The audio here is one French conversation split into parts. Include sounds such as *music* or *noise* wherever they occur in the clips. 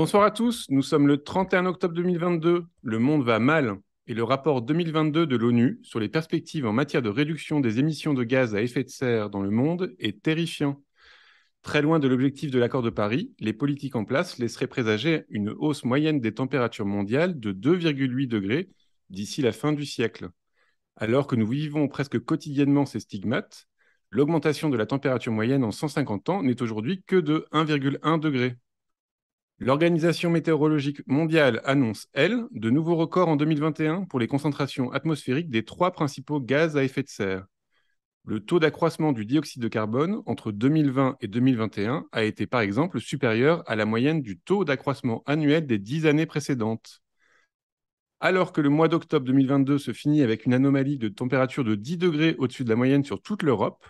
Bonsoir à tous, nous sommes le 31 octobre 2022, le monde va mal et le rapport 2022 de l'ONU sur les perspectives en matière de réduction des émissions de gaz à effet de serre dans le monde est terrifiant. Très loin de l'objectif de l'accord de Paris, les politiques en place laisseraient présager une hausse moyenne des températures mondiales de 2,8 degrés d'ici la fin du siècle. Alors que nous vivons presque quotidiennement ces stigmates, l'augmentation de la température moyenne en 150 ans n'est aujourd'hui que de 1,1 degré. L'Organisation météorologique mondiale annonce, elle, de nouveaux records en 2021 pour les concentrations atmosphériques des trois principaux gaz à effet de serre. Le taux d'accroissement du dioxyde de carbone entre 2020 et 2021 a été par exemple supérieur à la moyenne du taux d'accroissement annuel des dix années précédentes. Alors que le mois d'octobre 2022 se finit avec une anomalie de température de 10 degrés au-dessus de la moyenne sur toute l'Europe,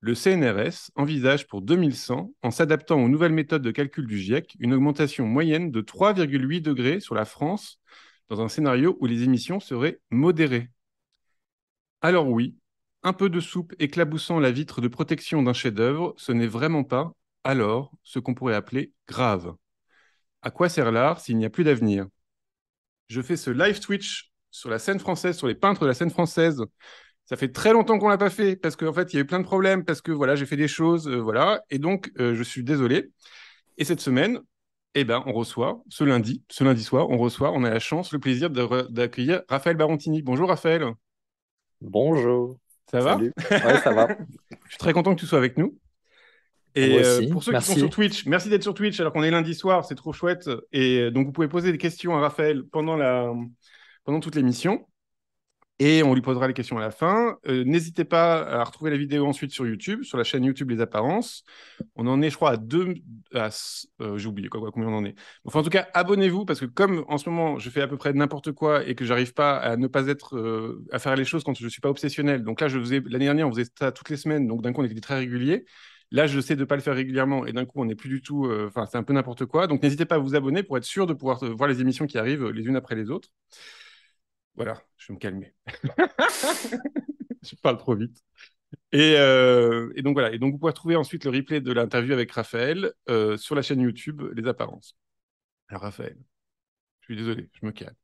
le CNRS envisage pour 2100, en s'adaptant aux nouvelles méthodes de calcul du GIEC, une augmentation moyenne de 3,8 degrés sur la France dans un scénario où les émissions seraient modérées. Alors oui, un peu de soupe éclaboussant la vitre de protection d'un chef-d'œuvre, ce n'est vraiment pas, alors, ce qu'on pourrait appeler grave. À quoi sert l'art s'il n'y a plus d'avenir? Je fais ce live Twitch sur la scène française, sur les peintres de la scène française, ça fait très longtemps qu'on l'a pas fait parce qu'en fait, il y a eu plein de problèmes parce que voilà, j'ai fait des choses, euh, voilà, et donc euh, je suis désolé. Et cette semaine, eh ben, on reçoit ce lundi, ce lundi soir, on reçoit, on a la chance, le plaisir d'accueillir Raphaël Barontini. Bonjour Raphaël. Bonjour. Ça va? Ça va. *laughs* je suis très content que tu sois avec nous. Et euh, pour ceux qui sont sur Twitch, merci d'être sur Twitch alors qu'on est lundi soir, c'est trop chouette. Et donc vous pouvez poser des questions à Raphaël pendant la pendant toute l'émission et on lui posera les questions à la fin. Euh, n'hésitez pas à retrouver la vidéo ensuite sur YouTube, sur la chaîne YouTube Les Apparences. On en est, je crois, à deux. Euh, j'ai oublié quoi, combien on en est. Enfin, en tout cas, abonnez-vous parce que comme en ce moment, je fais à peu près n'importe quoi et que j'arrive pas à ne pas être euh, à faire les choses quand je suis pas obsessionnel. Donc là, je faisais l'année dernière, on faisait ça toutes les semaines. Donc d'un coup, on était très régulier. Là, je sais de ne pas le faire régulièrement et d'un coup, on n'est plus du tout. Enfin, c'est un peu n'importe quoi. Donc n'hezitez pas à vous abonner pour être sûr de pouvoir voir les émissions qui arrivent les unes après les autres. Voilà, je vais me calmer. *laughs* je parle trop vite. Euh, et, donc voilà. Et donc vous pouvez trouver ensuite le replay de l'interview avec Raphaël euh, sur la chaîne YouTube Les Apparences. Alors Raphaël, je suis désolé, je me calme.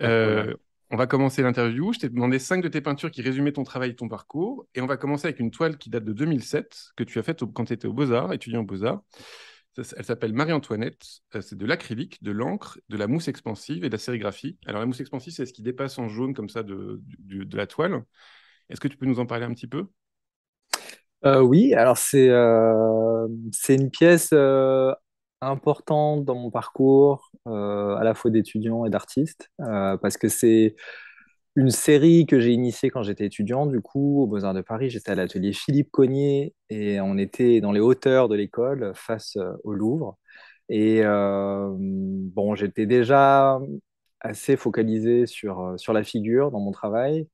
Euh, on va commencer l'interview. Je t'ai demandé cinq de tes peintures qui résumaient ton travail et ton parcours. Et on va commencer avec une toile qui date de 2007, que tu as faite quand tu étais au Beaux-Arts, étudiant aux Beaux-Arts. Elle s'appelle Marie-Antoinette. Euh, c'est de l'acrylique, de l'encre, de la mousse expansive et de la sérigraphie. Alors, la mousse expansive, c'est ce qui dépasse en jaune comme ça de, la toile. Est-ce que tu peux nous en parler un petit peu? Euh, Oui, alors c'est euh, une pièce importante dans mon parcours, à la fois d'étudiant et d'artiste, parce que c'est une série que j'ai initiée quand j'étais étudiant, du coup, au Beaux-Arts de Paris. J'étais à l'atelier Philippe Cognier et on était dans les hauteurs de l'école face euh, au Louvre. Et euh, bon, j'étais déjà assez focalisé sur, euh, sur la figure dans mon travail.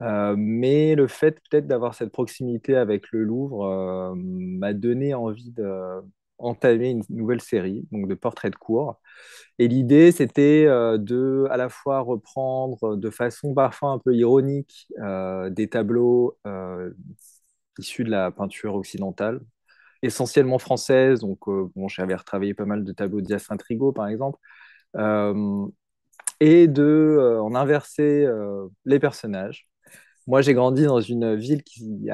mais le fait peut-être d'avoir cette proximité avec le Louvre m'a donné envie de, entamer une nouvelle série, donc de portraits de cours. Et l'idée, c'était euh, de à la fois reprendre de façon parfois un peu ironique euh, des tableaux euh, issus de la peinture occidentale, essentiellement française. Donc, bon, j'avais retravaillé pas mal de tableaux d'Hyacinthe Rigaud, par exemple, et de en inverser les personnages moi, j'ai grandi dans une ville qui,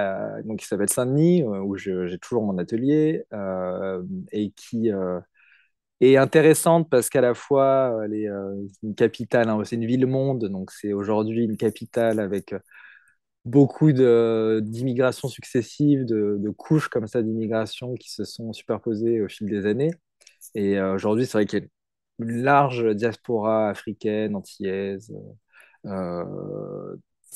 qui s'appelle Saint-Denis, euh, où j'ai toujours mon atelier, euh, et qui euh, est intéressante parce qu'à la fois, elle est une capitale, hein, c'est une ville-monde, donc c'est aujourd'hui une capitale avec beaucoup d'immigration successives, de, de, couches comme ça d'immigration qui se sont superposées au fil des années. Et aujourd'hui, c'est vrai qu'il y a une large diaspora africaine, antillaise,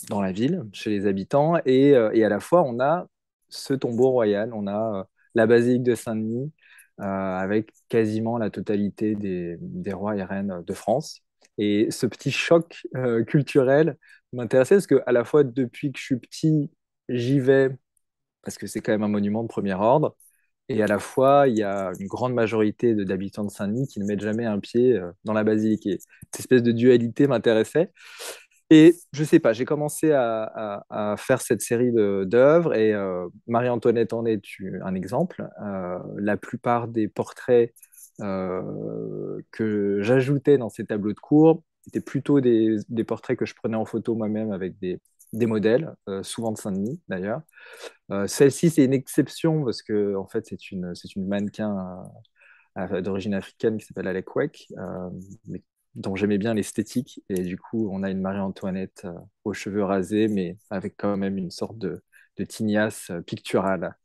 dans la ville, chez les habitants, et, euh, et, à la fois, on a ce tombeau royal, on a euh, la basilique de Saint-Denis, euh, avec quasiment la totalité des, rois et reines de France. Et ce petit choc culturel m'intéressait parce que à la fois depuis que je suis petit, j'y vais parce que c'est quand même un monument de premier ordre, et à la fois, il y a une grande majorité d'habitants de, Saint-Denis qui ne mettent jamais un pied dans la basilique. Et cette espèce de dualité m'intéressait. Et je sais pas, j'ai commencé à, faire cette série d'œuvres et euh, Marie-Antoinette en est un exemple. Euh, la plupart des portraits que j'ajoutais dans ces tableaux de cours c'était plutôt des, portraits que je prenais en photo moi-même avec des, modèles, souvent de Saint-Denis d'ailleurs. Celle-ci, c'est une exception parce que en fait, c'est une, c'est une mannequin d'origine africaine qui s'appelle Alec Weck, mais dont j'aimais bien l'esthétique. Et du coup, on a une Marie-Antoinette euh, aux cheveux rasés, mais avec quand même une sorte de, de tignasse euh, picturale.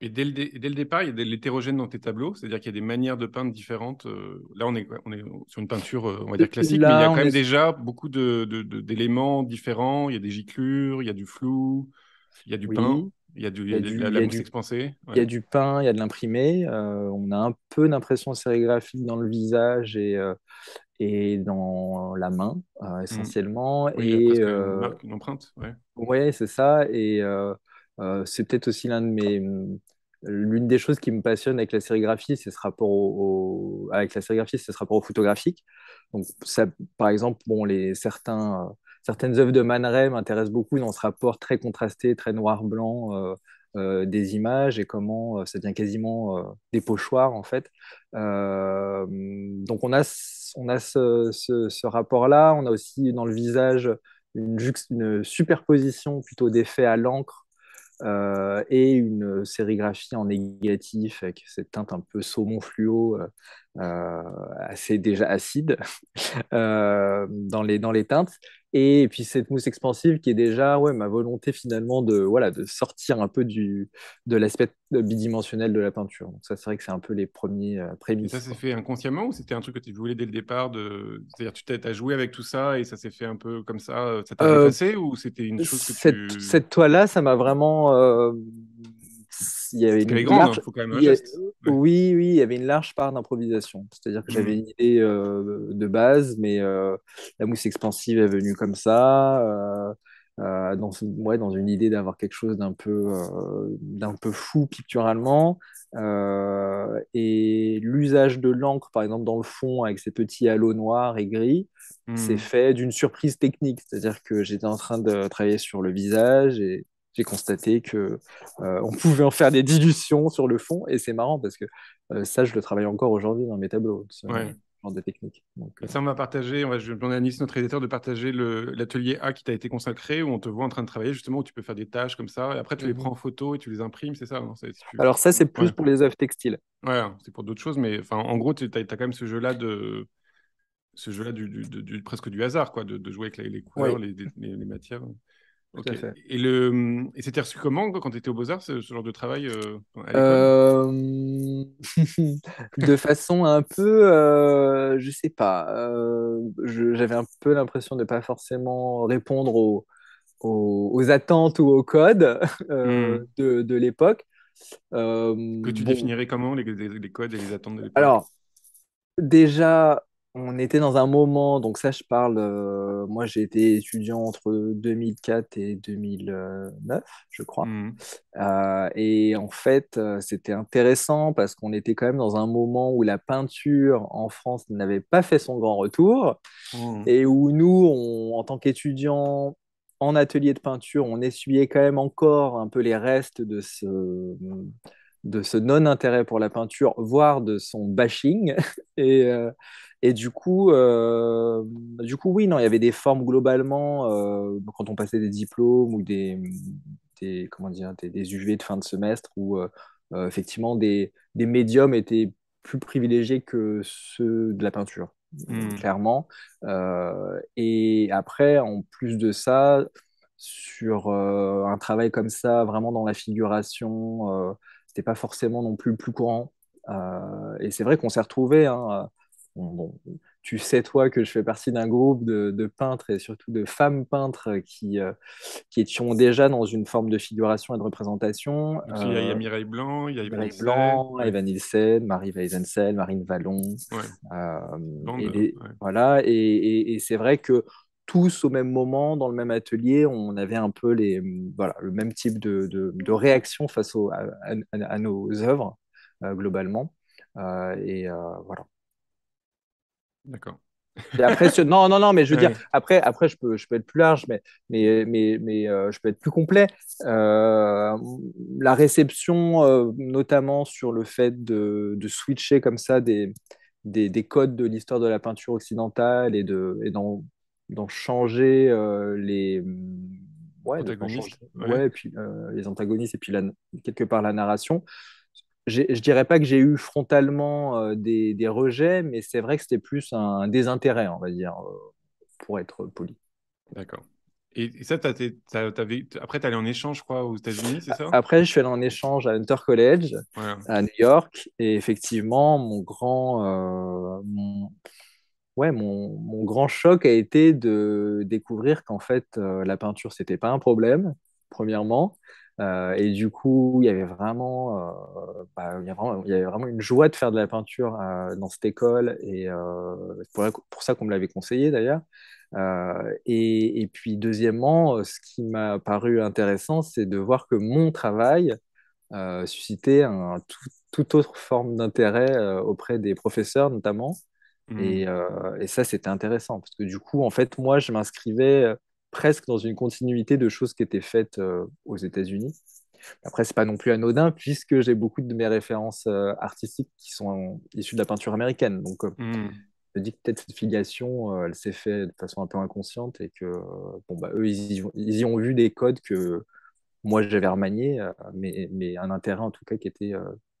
Et dès le, dès le, départ, il y a de l'hétérogène dans tes tableaux, c'est-à-dire qu'il y a des manières de peindre différentes. Euh, là, on est, on est sur une peinture, on va dire classique, mais il y a quand même déjà beaucoup d'éléments de, différents. Il y a des giclures, il y a du flou, il y a du pain. Il y a du, il y a du, la, mousse expansée. Il y a du pain, il y a de l'imprimé. Euh, on a un peu d'impression sérigraphique dans le visage et, euh, et dans la main, euh, mmh. essentiellement. Oui, et, il y a une marque, une empreinte. Oui, ouais, c'est ça. Et c'est peut-être aussi l'un de mes l'une des choses qui me passionne avec la sérigraphie, c'est ce rapport au, avec la sérigraphie, c'est ce rapport au photographique. Donc, ça, par exemple, bon, les certains certaines œuvres de Man Ray m'intéressent beaucoup dans ce rapport très contrasté, très noir-blanc euh, euh, des images et comment euh, ça devient quasiment des pochoirs en fait. donc on a, on a ce, rapport-là. On a aussi dans le visage une, superposition plutôt d'effets à l'encre et une sérigraphie en négatif avec cette teinte un peu saumon fluo assez déjà acide *laughs* dans, les, dans les teintes. Et puis cette mousse expansive qui est déjà ouais, ma volonté finalement de, voilà, de sortir un peu du, de l'aspect bidimensionnel de la peinture. Donc ça, c'est vrai que c'est un peu les premiers euh, prémices. Et ça s'est fait inconsciemment ou c'était un truc que tu voulais dès le départ de... C'est-à-dire tu t'es, as joué avec tout ça et ça s'est fait un peu comme ça, euh, ça t'a euh, ou c'était une chose que cette, tu... Cette toile-là, ça m'a vraiment... Euh il y avait une grande, large... faut quand même un geste. Oui, oui, il y avait une large part d'improvisation. C'est-à-dire que j'avais mmh. une idée euh, de base, mais euh, la mousse expansive est venue comme ça, euh, dans, ouais, dans une idée d'avoir quelque chose d'un peu, d'un peu fou picturalement. et l'usage de l'encre, par exemple, dans le fond, avec ces petits halos noirs et gris, c'est mmh. fait d'une surprise technique. C'est-à-dire que j'étais en train de travailler sur le visage et j'ai constaté que euh, on pouvait en faire des dilutions sur le fond et c'est marrant parce que euh, ça je le travaille encore aujourd'hui dans mes tableaux ce genre de technique Donc, euh, ça on va partager on va je demander à Nice notre éditeur de partager l'atelier A qui t'a été consacré où on te voit en train de travailler justement où tu peux faire des tâches comme ça et après tu les mhm. prends en photo et tu les imprimes c'est ça alors ça c'est plus pour les œuvres textiles. Ouais c'est pour d'autres choses mais enfin en gros tu as, quand même ce jeu là de ce jeu là du, du, presque du hasard quoi de, jouer avec les, couleurs les, les matières et, le... et c'était reçu comment quand tu étais au Beaux-Arts, ce, genre de travail euh, euh, *laughs* De façon un peu, euh, je sais pas, euh, j'avais un peu l'impression de ne pas forcément répondre aux, aux, attentes ou aux codes *laughs* hmm. de, de l'époque. que tu définirais comment les, les, codes et les attentes de l'époque? Alors, déjà, on était dans un moment, donc ça je parle, euh, moi j'ai été étudiant entre 2004 et 2009, je crois. Mmh. Euh, et en fait, euh, c'était intéressant parce qu'on était quand même dans un moment où la peinture en France n'avait pas fait son grand retour mmh. et où nous, en tant qu'étudiants en atelier de peinture, on essuyait quand même encore un peu les restes de ce de ce non-intérêt pour la peinture, voire de son bashing. *laughs* et, et du coup, euh, du coup, oui, non, il y avait des formes globalement, euh, quand on passait des diplômes ou des, des comment dire, des, UV de fin de semestre, où euh, effectivement des, des médiums étaient plus privilégiés que ceux de la peinture, hmm. clairement. et après, en plus de ça, sur un travail comme ça, vraiment dans la figuration, c'était pas forcément non plus le plus courant. et c'est vrai qu'on s'est retrouvé. Hein, tu sais, toi, que je fais partie d'un groupe de, peintres et surtout de femmes peintres qui, euh, qui étions déjà dans une forme de figuration et de représentation. il, y a, Mireille Blanc, il y a Mireille Blanc, Evan Nielsen, Marie Weisensel, Marine Vallon. Euh, et Voilà, et, et, c'est vrai que tous au même moment, dans le même atelier, on avait un peu les, voilà, le même type de, de, réaction face au, à, nos œuvres, euh, globalement. et voilà. D'accord. après, non, non, non, mais je veux *laughs* dire, après, après je, peux, je peux être plus large, mais, mais, mais, mais euh, je peux être plus complet. Euh, la réception, euh, notamment sur le fait de, de switcher comme ça des, des, des codes de l'histoire de la peinture occidentale et d'en d'en changer les. Ouais, antagonistes, ouais. et puis les antagonistes et puis la, quelque part la narration je dirais pas que j'ai eu frontalement euh, des, des, rejets, mais c'est vrai que c'était plus un, désintérêt, on va dire, euh, pour être poli. D'accord. Et, ça, après, tu es allé en échange, je crois, aux États-Unis, c'est ça? Après, je suis allé en échange à Hunter College, à New York, et effectivement, mon grand, euh, mon, ouais, mon, mon, grand choc a été de découvrir qu'en fait, la peinture, c'était pas un problème, premièrement. Euh, et du coup, il y avait vraiment, euh, bah, vraiment, il y avait vraiment une joie de faire de la peinture euh, dans cette école, et c'est pour, pour, ça qu'on me l'avait conseillé d'ailleurs. Et, et, puis deuxièmement, ce qui m'a paru intéressant, c'est de voir que mon travail suscitait un, tout, toute autre forme d'intérêt auprès des professeurs notamment. Et, mmh. et, ça, c'était intéressant parce que du coup, en fait, moi, je m'inscrivais presque dans une continuité de choses qui étaient faites euh, aux États-Unis. Après, c'est pas non plus anodin puisque j'ai beaucoup de mes références euh, artistiques qui sont issues de la peinture américaine. Donc, euh, hmm. je me dis que peut-être cette filiation, elle s'est faite de façon un peu inconsciente et que bon, bah, eux, ils y, ont vu des codes que moi j'avais remaniés, mais, mais un intérêt en tout cas qui était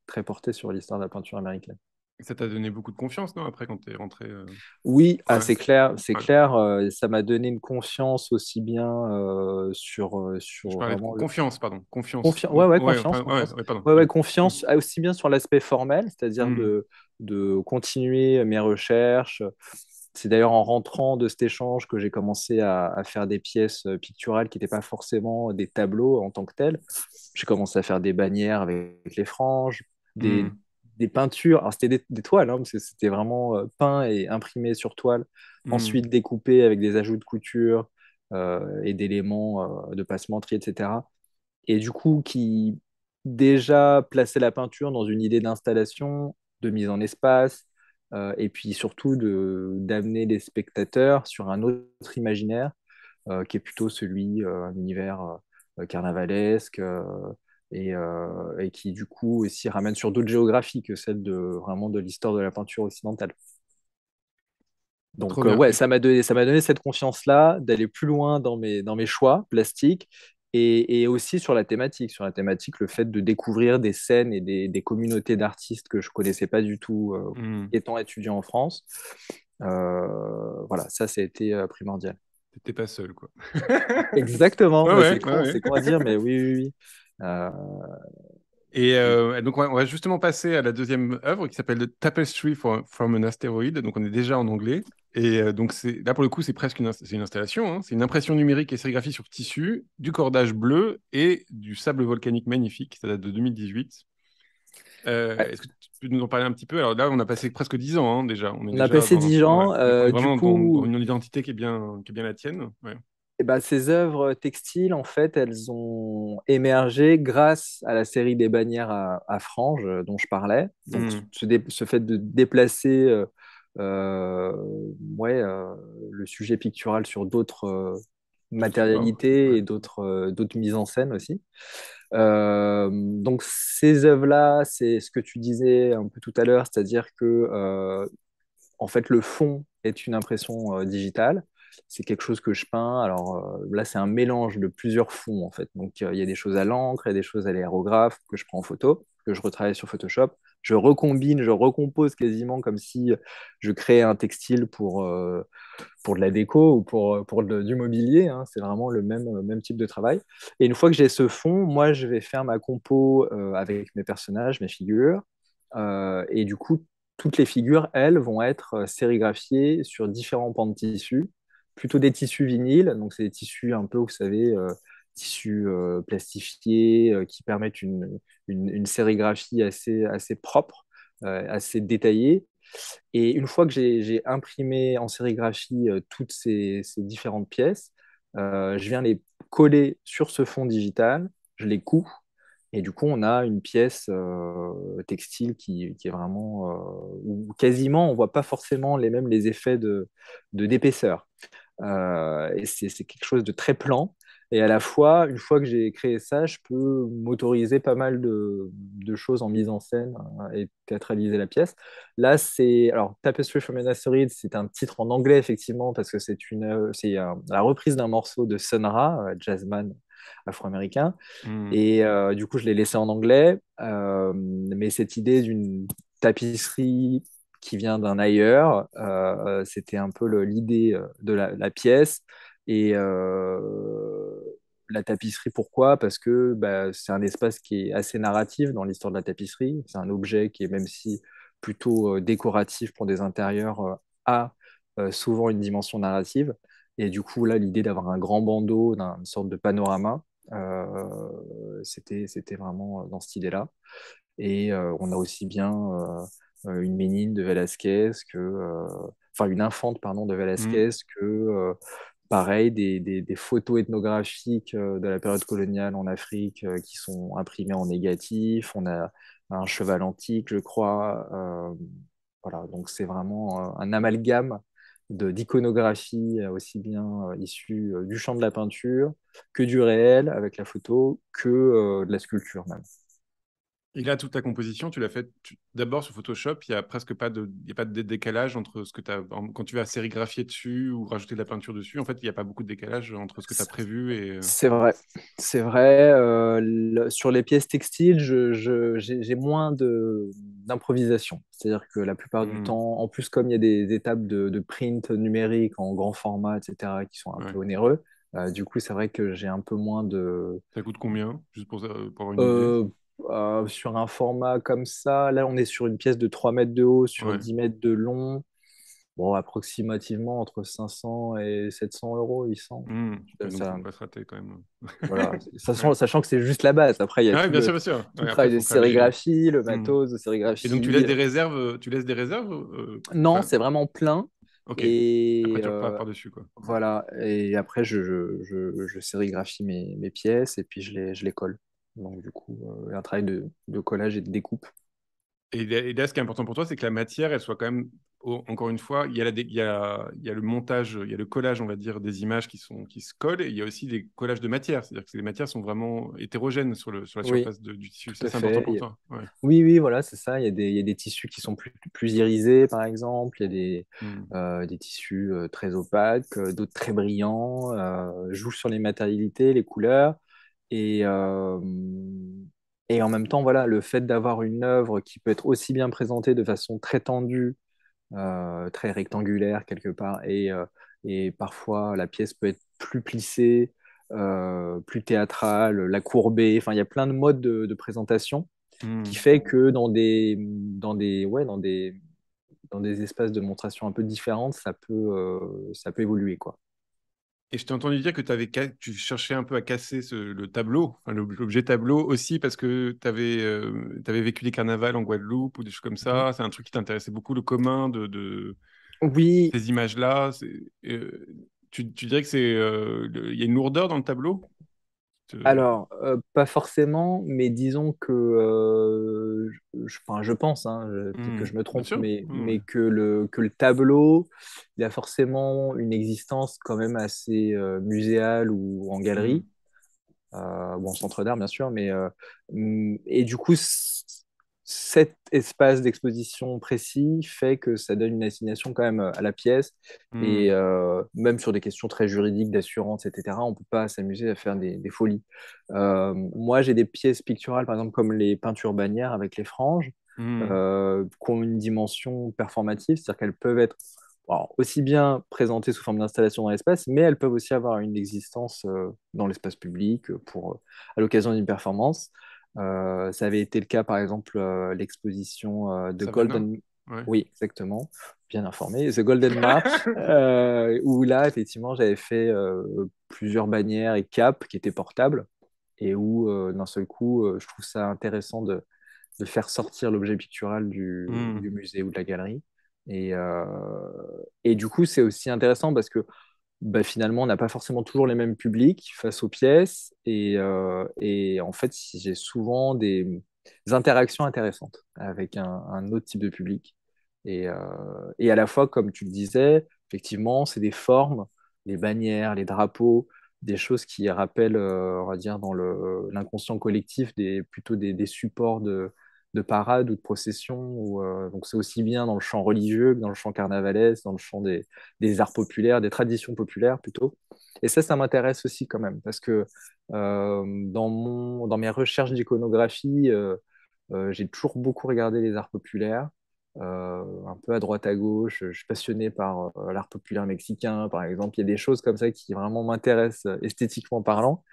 très porté sur l'histoire de la peinture américaine. Ça t'a donné beaucoup de confiance, non, après, quand tu es rentré euh? Oui, ah, c'est clair, c'est clair. Euh, ça m'a donné une confiance aussi bien euh, sur, sur vraiment Confiance, pardon. Confiance. ouais, ouais, confiance. Ouais, ouais, confiance aussi bien sur l'aspect formel, c'est-à-dire mmh. de, de continuer mes recherches. C'est d'ailleurs en rentrant de cet échange que j'ai commencé à, à, faire des pièces picturales qui n'étaient pas forcément des tableaux en tant que tels. J'ai commencé à faire des bannières avec les franges, des, mmh des peintures. Alors, c'était des, toiles, hein, parce que c'était vraiment euh, peint et imprimé sur toile. Hmm. Ensuite, découpé avec des ajouts de couture euh, et d'éléments euh, de passementerie, etc. Et du coup, qui déjà plaçait la peinture dans une idée d'installation, de mise en espace, et puis surtout d'amener les spectateurs sur un autre imaginaire, qui est plutôt celui, un univers carnavalesque euh, et, qui du coup aussi ramène sur d'autres géographies que celle de vraiment de l'histoire de la peinture occidentale. Donc euh, ouais, ça m'a donné, ça m'a donné cette confiance-là d'aller plus loin dans mes, dans mes choix plastiques et, et, aussi sur la thématique, sur la thématique, le fait de découvrir des scènes et des, des communautés d'artistes que je connaissais pas du tout euh, hmm. étant étudiant en France. voilà, ça, ça a été primordial. T'étais pas seul, quoi. Exactement. *laughs* c'est con, con, à dire, mais oui, oui, oui. Euh, et euh, donc, on va justement passer à la deuxième œuvre qui s'appelle The Tapestry from an Asteroid. Donc, on est déjà en anglais. Et euh, donc, là, pour le coup, c'est presque une, une installation. Hein. C'est une impression numérique et sérigraphie sur tissu, du cordage bleu et du sable volcanique magnifique. Ça date de 2018. Est-ce que tu peux nous en parler un petit peu? Alors là, on a passé presque 10 ans hein, déjà. On, a passé 10 ans. vraiment du coup... dans, une identité qui est bien, qui est bien la tienne. Ouais. Eh ben, ces œuvres textiles, en fait, elles ont émergé grâce à la série des bannières à, franges euh, dont je parlais. Donc, hmm. ce, fait de déplacer euh, euh, ouais, le sujet pictural sur d'autres matérialités et d'autres mises en scène aussi. donc, ces œuvres-là, c'est ce que tu disais un peu tout à l'heure, c'est-à-dire que, en fait, le fond est une impression digitale c'est quelque chose que je peins. Alors euh, là, c'est un mélange de plusieurs fonds en fait. Donc il y a des choses à l'encre et des choses à l'aérographe que je prends en photo, que je retravaille sur Photoshop. Je recombine, je recompose quasiment comme si je créais un textile pour, euh, pour de la déco ou pour, pour du mobilier. Hein. C'est vraiment le même, même type de travail. Et une fois que j'ai ce fond, moi, je vais faire ma compo euh, avec mes personnages, mes figures. et du coup, toutes les figures, elles, vont être sérigraphiées sur différents pans de tissu plutôt des tissus vinyles. Donc, c'est des tissus un peu, vous savez, euh, tissus euh, plastifiés euh, qui permettent une, une, sérigraphie assez, assez propre, assez détaillée. Et une fois que j'ai imprimé en sérigraphie toutes ces, différentes pièces, je viens les coller sur ce fond digital, je les couds, Et du coup, on a une pièce textile qui, est vraiment, où quasiment on voit pas forcément les mêmes les effets d'épaisseur. Et c'est quelque chose de très plan. Et à la fois, une fois que j'ai créé ça, je peux m'autoriser pas mal de, de, choses en mise en scène hein, et théâtraliser la pièce. Là, c'est alors Tapestry from an c'est un titre en anglais effectivement parce que c'est une c'est la reprise d'un morceau de Sun Ra, jazzman afro-américain. Hmm. Et euh, du coup, je l'ai laissé en anglais. Euh, mais cette idée d'une tapisserie qui vient d'un ailleurs, euh, c'était un peu l'idée de la, pièce. Et la tapisserie, pourquoi? Parce que bah, c'est un espace qui est assez narratif dans l'histoire de la tapisserie. C'est un objet qui est, même si plutôt décoratif pour des intérieurs, a souvent une dimension narrative. Et du coup, là, l'idée d'avoir un grand bandeau, d'une sorte de panorama, euh, c'était, vraiment dans cette idée-là. Et euh, on a aussi bien euh, une ménine de Velázquez que, enfin une infante pardon de Velázquez mmh. que pareil, des, des, des, photos ethnographiques de la période coloniale en Afrique qui sont imprimées en négatif. On a un cheval antique, je crois. voilà, donc c'est vraiment un amalgame d'iconographie euh, aussi bien euh, issue euh, du champ de la peinture que du réel avec la photo que de la sculpture même. Et là, toute ta composition, tu l'as faite d'abord sur Photoshop. Il n'y a presque pas de, y a pas de décalage entre ce que tu as. Quand tu vas sérigraphier dessus ou rajouter de la peinture dessus, en fait, il n'y a pas beaucoup de décalage entre ce que tu as prévu et. Euh c'est vrai. C'est vrai. Euh, sur les pièces textiles, j'ai moins d'improvisation. C'est-à-dire que la plupart du mmh. temps, en plus, comme il y a des étapes de, print numérique en grand format, etc., qui sont un peu onéreux, euh, du coup, c'est vrai que j'ai un peu moins de. Ça coûte combien Juste pour, pour avoir une idée? Euh, sur un format comme ça, là, on est sur une pièce de 3 mètres de haut, sur 10 mètres de long. Bon, approximativement entre 500 et 700 euros, 800. Mmh, ça, va se rater quand même. *laughs* voilà. sachant, sachant, que c'est juste la base. Après, il y a bien sûr, bien sûr. le travail de sérigraphie, le mmh. matos de sérigraphie. Et donc, tu laisses des réserves, tu laisses des réserves euh, Non, c'est vraiment plein. Ok. Et après, tu repars euh, par-dessus. Quoi. Voilà. Et après, je, je, je, je sérigraphie mes, mes, pièces et puis je les, je les colle. Donc, du coup, euh, un travail de, collage et de découpe. Et, là, ce qui est important pour toi, c'est que la matière, elle soit quand même, encore une fois, il y, a il, y a, il y a le montage, il y a le collage, on va dire, des images qui, sont, qui se collent, et il y a aussi des collages de matière. C'est-à-dire que les matières sont vraiment hétérogènes sur, le, sur la surface du tissu. C'est important pour toi. Oui, oui, voilà, c'est ça. Il y, a des, il y, a des, tissus qui sont plus, plus irisés, par exemple. Il y a des, hmm. euh, des tissus euh, très opaques, d'autres très brillants. Euh, jouent sur les matérialités, les couleurs. Et, euh, et en même temps, voilà, le fait d'avoir une œuvre qui peut être aussi bien présentée de façon très tendue, euh, très rectangulaire quelque part, et, euh, et, parfois la pièce peut être plus plissée, plus théâtrale, la courbée, enfin, il y a plein de modes de, présentation qui hmm. fait que dans des, dans des, ouais, dans des, dans des espaces de monstration un peu différentes, ça peut, ça peut évoluer, quoi. Et je t'ai entendu dire que avais, tu cherchais un peu à casser le tableau, l'objet tableau aussi, parce que tu avais, euh, avais, vécu des carnavals en Guadeloupe ou des choses comme ça. Mmh. C'est un truc qui t'intéressait beaucoup, le commun de, de oui. ces images-là. Euh, tu, tu, dirais qu'il euh, y a une lourdeur dans le tableau? Alors, euh, pas forcément, mais disons que, euh, je, je pense, hein, que je me trompe, mais, mais que, le, que le tableau, il a forcément une existence quand même assez euh, muséale ou en galerie, mmh. ou en centre d'art bien sûr, mais et du coup, cet espace d'exposition précis fait que ça donne une assignation quand même à la pièce. Hmm. Et euh, même sur des questions très juridiques, d'assurance, etc., on ne peut pas s'amuser à faire des, folies. Euh, moi, j'ai des pièces picturales, par exemple, comme les peintures bannières avec les franges, euh, qui ont une dimension performative, c'est-à-dire qu'elles peuvent être aussi bien présentées sous forme d'installation dans l'espace, mais elles peuvent aussi avoir une existence dans l'espace public pour, à l'occasion d'une performance. Euh, ça avait été le cas, par exemple, euh, l'exposition euh, de Golden. Oui, exactement. Bien informé. The Golden *laughs* March, où là, effectivement, j'avais fait plusieurs bannières et capes qui étaient portables et où, d'un seul coup, je trouve ça intéressant de, de faire sortir l'objet pictural du, hmm. du, musée ou de la galerie. Et, et du coup, c'est aussi intéressant parce que bah, finalement, on n'a pas forcément toujours les mêmes publics face aux pièces. Et, et en fait, j'ai souvent des, interactions intéressantes avec un, autre type de public. Et, et, à la fois, comme tu le disais, effectivement, c'est des formes, les bannières, les drapeaux, des choses qui rappellent, on va dire, dans l'inconscient collectif, des, plutôt des supports de, de parade ou de procession. Ou, euh, donc c'est aussi bien dans le champ religieux que dans le champ carnavalesque, dans le champ des, des, arts populaires, des traditions populaires plutôt. Et ça, ça m'intéresse aussi quand même, parce que euh, dans, mon, dans mes recherches d'iconographie, euh, j'ai toujours beaucoup regardé les arts populaires. un peu à droite à gauche, je suis passionné par l'art populaire mexicain, par exemple. Il y a des choses comme ça qui vraiment m'intéressent esthétiquement parlant.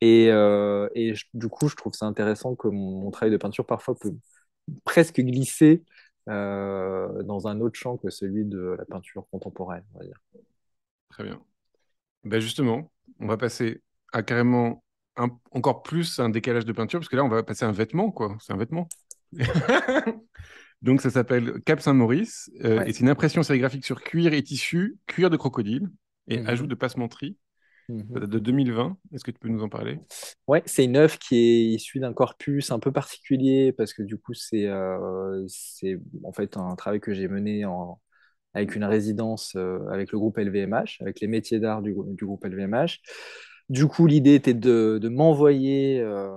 Et, euh, et du coup, je trouve ça intéressant que mon, travail de peinture parfois peut presque glisser euh, dans un autre champ que celui de la peinture contemporaine, on va dire. Très bien. Ben justement, on va passer à carrément encore plus un décalage de peinture, parce que là, on va passer à un vêtement, quoi. C'est un vêtement. *laughs* Donc, ça s'appelle Cap Saint-Maurice, euh, et c'est une impression sérigraphique sur cuir et tissu, cuir de crocodile et mhm. ajout de passementerie. Mhm. de 2020. Est-ce que tu peux nous en parler? Ouais, c'est une œuvre qui est issue d'un corpus un peu particulier parce que du coup, c'est euh, en fait un travail que j'ai mené en, avec une résidence euh, avec le groupe LVMH, avec les métiers d'art du, du, groupe LVMH. Du coup, l'idée était de, de m'envoyer euh,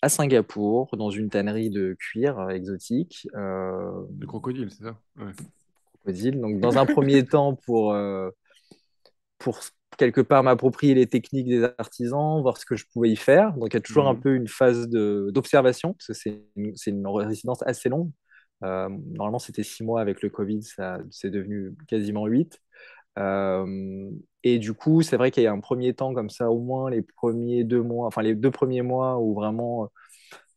à Singapour dans une tannerie de cuir exotique. de crocodile, c'est ça? Ouais. Crocodile. Donc, dans un premier *laughs* temps, pour pour quelque part m'approprier les techniques des artisans, voir ce que je pouvais y faire. Donc il y a toujours un mhm. peu une phase d'observation, parce que c'est une, une, résidence assez longue. Euh, normalement, c'était six mois avec le Covid, ça c'est devenu quasiment huit. Euh, et du coup, c'est vrai qu'il y a un premier temps comme ça, au moins les premiers deux mois, enfin les deux premiers mois où vraiment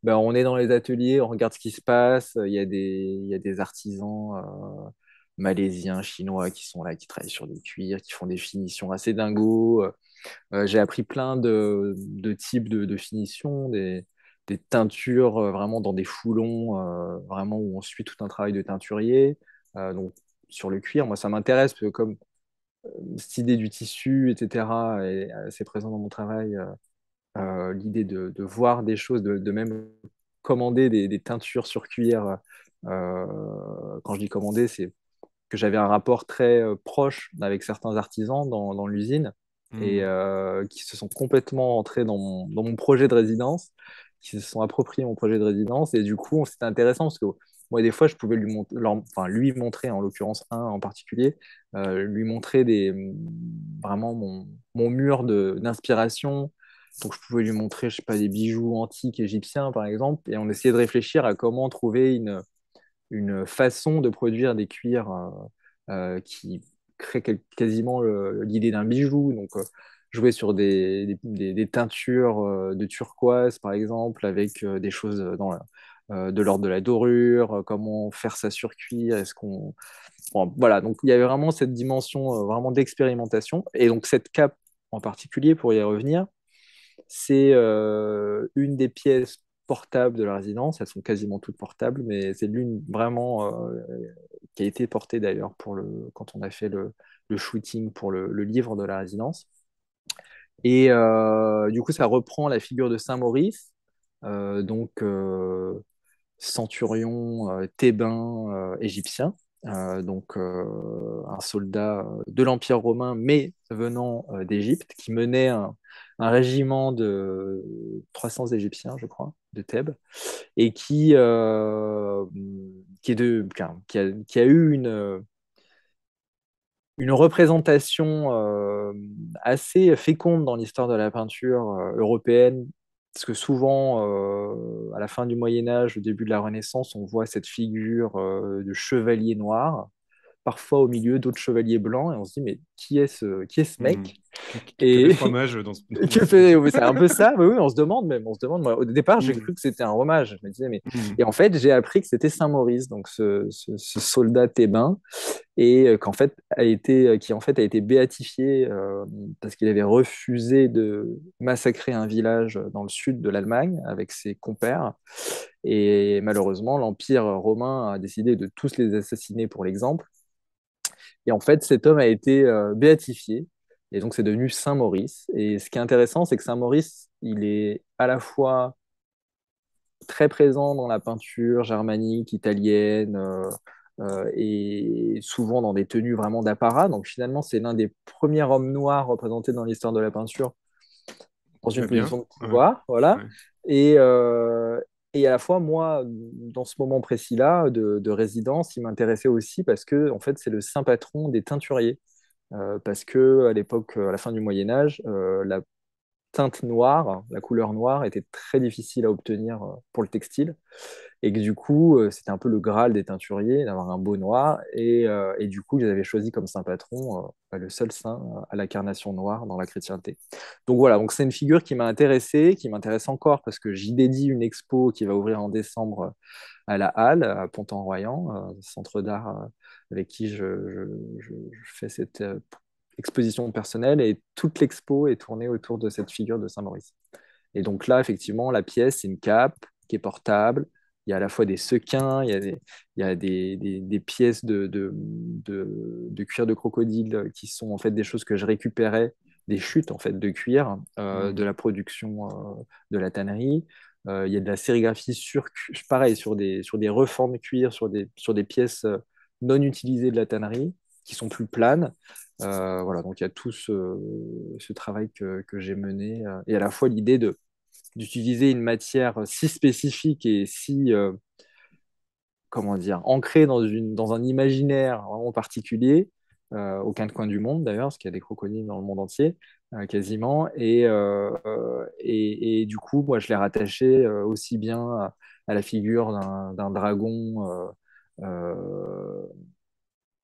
ben, on est dans les ateliers, on regarde ce qui se passe, il y a des, il y a des artisans. Euh, malaisiens, chinois qui sont là, qui travaillent sur des cuirs, qui font des finitions assez dingos. Euh, j'ai appris plein de, types de, finitions, des, teintures euh, vraiment dans des foulons, euh, vraiment où on suit tout un travail de teinturier. donc sur le cuir, moi ça m'intéresse parce que comme cette idée du tissu, etc., est assez présent dans mon travail. L'idée de, voir des choses, de, même commander des, des, teintures sur cuir. quand je dis commander, c'est que j'avais un rapport très euh, proche avec certains artisans dans, dans l'usine et mmh. euh, qui se sont complètement entrés dans mon, dans mon, projet de résidence, qui se sont appropriés mon projet de résidence. Et du coup, c'était intéressant parce que moi, des fois, je pouvais lui, enfin, lui montrer, en l'occurrence un en particulier, euh, lui montrer des, vraiment mon, mon mur d'inspiration. Donc, je pouvais lui montrer, je sais pas, des bijoux antiques égyptiens, par exemple, et on essayait de réfléchir à comment trouver une, une façon de produire des cuirs euh, euh, qui crée quasiment l'idée d'un bijou. Donc, euh, jouer sur des, teintures de turquoise, par exemple, avec des choses dans de l'ordre de la dorure, comment faire ça sur cuir, est-ce qu'on... voilà, donc il y avait vraiment cette dimension vraiment d'expérimentation. Et donc cette cape en particulier, pour y revenir, c'est une des pièces portables de la résidence. Elles sont quasiment toutes portables, mais c'est l'une vraiment euh, qui a été portée d'ailleurs pour le quand on a fait le, shooting pour le, livre de la résidence. Et euh, du coup, ça reprend la figure de Saint Maurice, euh, donc centurion thébain égyptien. donc un soldat de l'Empire romain, mais venant d'Égypte, qui menait un, un régiment de 300 Égyptiens, je crois, de Thèbes, et qui, euh, qui, a eu une, une représentation euh, assez féconde dans l'histoire de la peinture euh, européenne, parce que souvent, à la fin du Moyen Âge, au début de la Renaissance, on voit cette figure de chevalier noir parfois au milieu d'autres chevaliers blancs, et on se dit, mais qui est ce, qui est ce mec mmh. Et fromage dans ce... *laughs* c'est un peu ça, oui, on se demande même, on se demande. au départ, j'ai mmh. cru que c'était un hommage, je me disais, mais... Mmh. Et en fait, j'ai appris que c'était Saint-Maurice, donc ce, soldat thébain, et euh, qu'en fait, a été, euh, qui en fait a été béatifié euh, parce qu'il avait refusé de massacrer un village dans le sud de l'Allemagne avec ses compères. Et malheureusement, l'Empire romain a décidé de tous les assassiner pour l'exemple. Et en fait, cet homme a été béatifié. Et donc, c'est devenu Saint Maurice. Et ce qui est intéressant, c'est que Saint Maurice, il est à la fois très présent dans la peinture germanique, italienne, et souvent dans des tenues vraiment d'apparat. Donc finalement, c'est l'un des premiers hommes noirs représentés dans l'histoire de la peinture dans une position de pouvoir. Voilà. Et, et à la fois, moi, dans ce moment précis-là de, résidence, il m'intéressait aussi parce que, en fait, c'est le saint patron des teinturiers. Euh, parce que à l'époque, à la fin du Moyen Âge, euh, la teinte noire, la couleur noire était très difficile à obtenir euh, pour le textile et que du coup, euh, c'était un peu le graal des teinturiers d'avoir un beau noir. Et, euh, et, du coup, ils avaient choisi comme saint patron bah, le seul saint à l'incarnation noire dans la chrétienté. Donc voilà, donc c'est une figure qui m'a intéressé, qui m'intéresse encore parce que j'y dédie une expo qui va ouvrir en décembre à la Halle, à Pont-en-Royan, centre d'art avec qui je, je, fais cette exposition personnelle. Et toute l'expo est tournée autour de cette figure de Saint-Maurice. Et donc là, effectivement, la pièce, c'est une cape qui est portable, il y a à la fois des sequins, il y a des, il y a des, des, pièces de, de, de, cuir de crocodile qui sont en fait des choses que je récupérais, des chutes en fait de cuir euh, mmh. de la production euh, de la tannerie. Euh, il y a de la sérigraphie sur, pareil, sur des, sur des reformes de cuir, sur des, sur des pièces non utilisées de la tannerie qui sont plus planes. Voilà, donc il y a tout ce, travail que, que j'ai mené et à la fois l'idée de d'utiliser une matière si spécifique et si, euh, comment dire, ancrée dans, une, dans un imaginaire vraiment particulier, euh, aucun coin du monde d'ailleurs, parce qu'il y a des crocodiles dans le monde entier, euh, quasiment. Et, et, et, du coup, moi, je l'ai rattaché aussi bien à, la figure d'un dragon.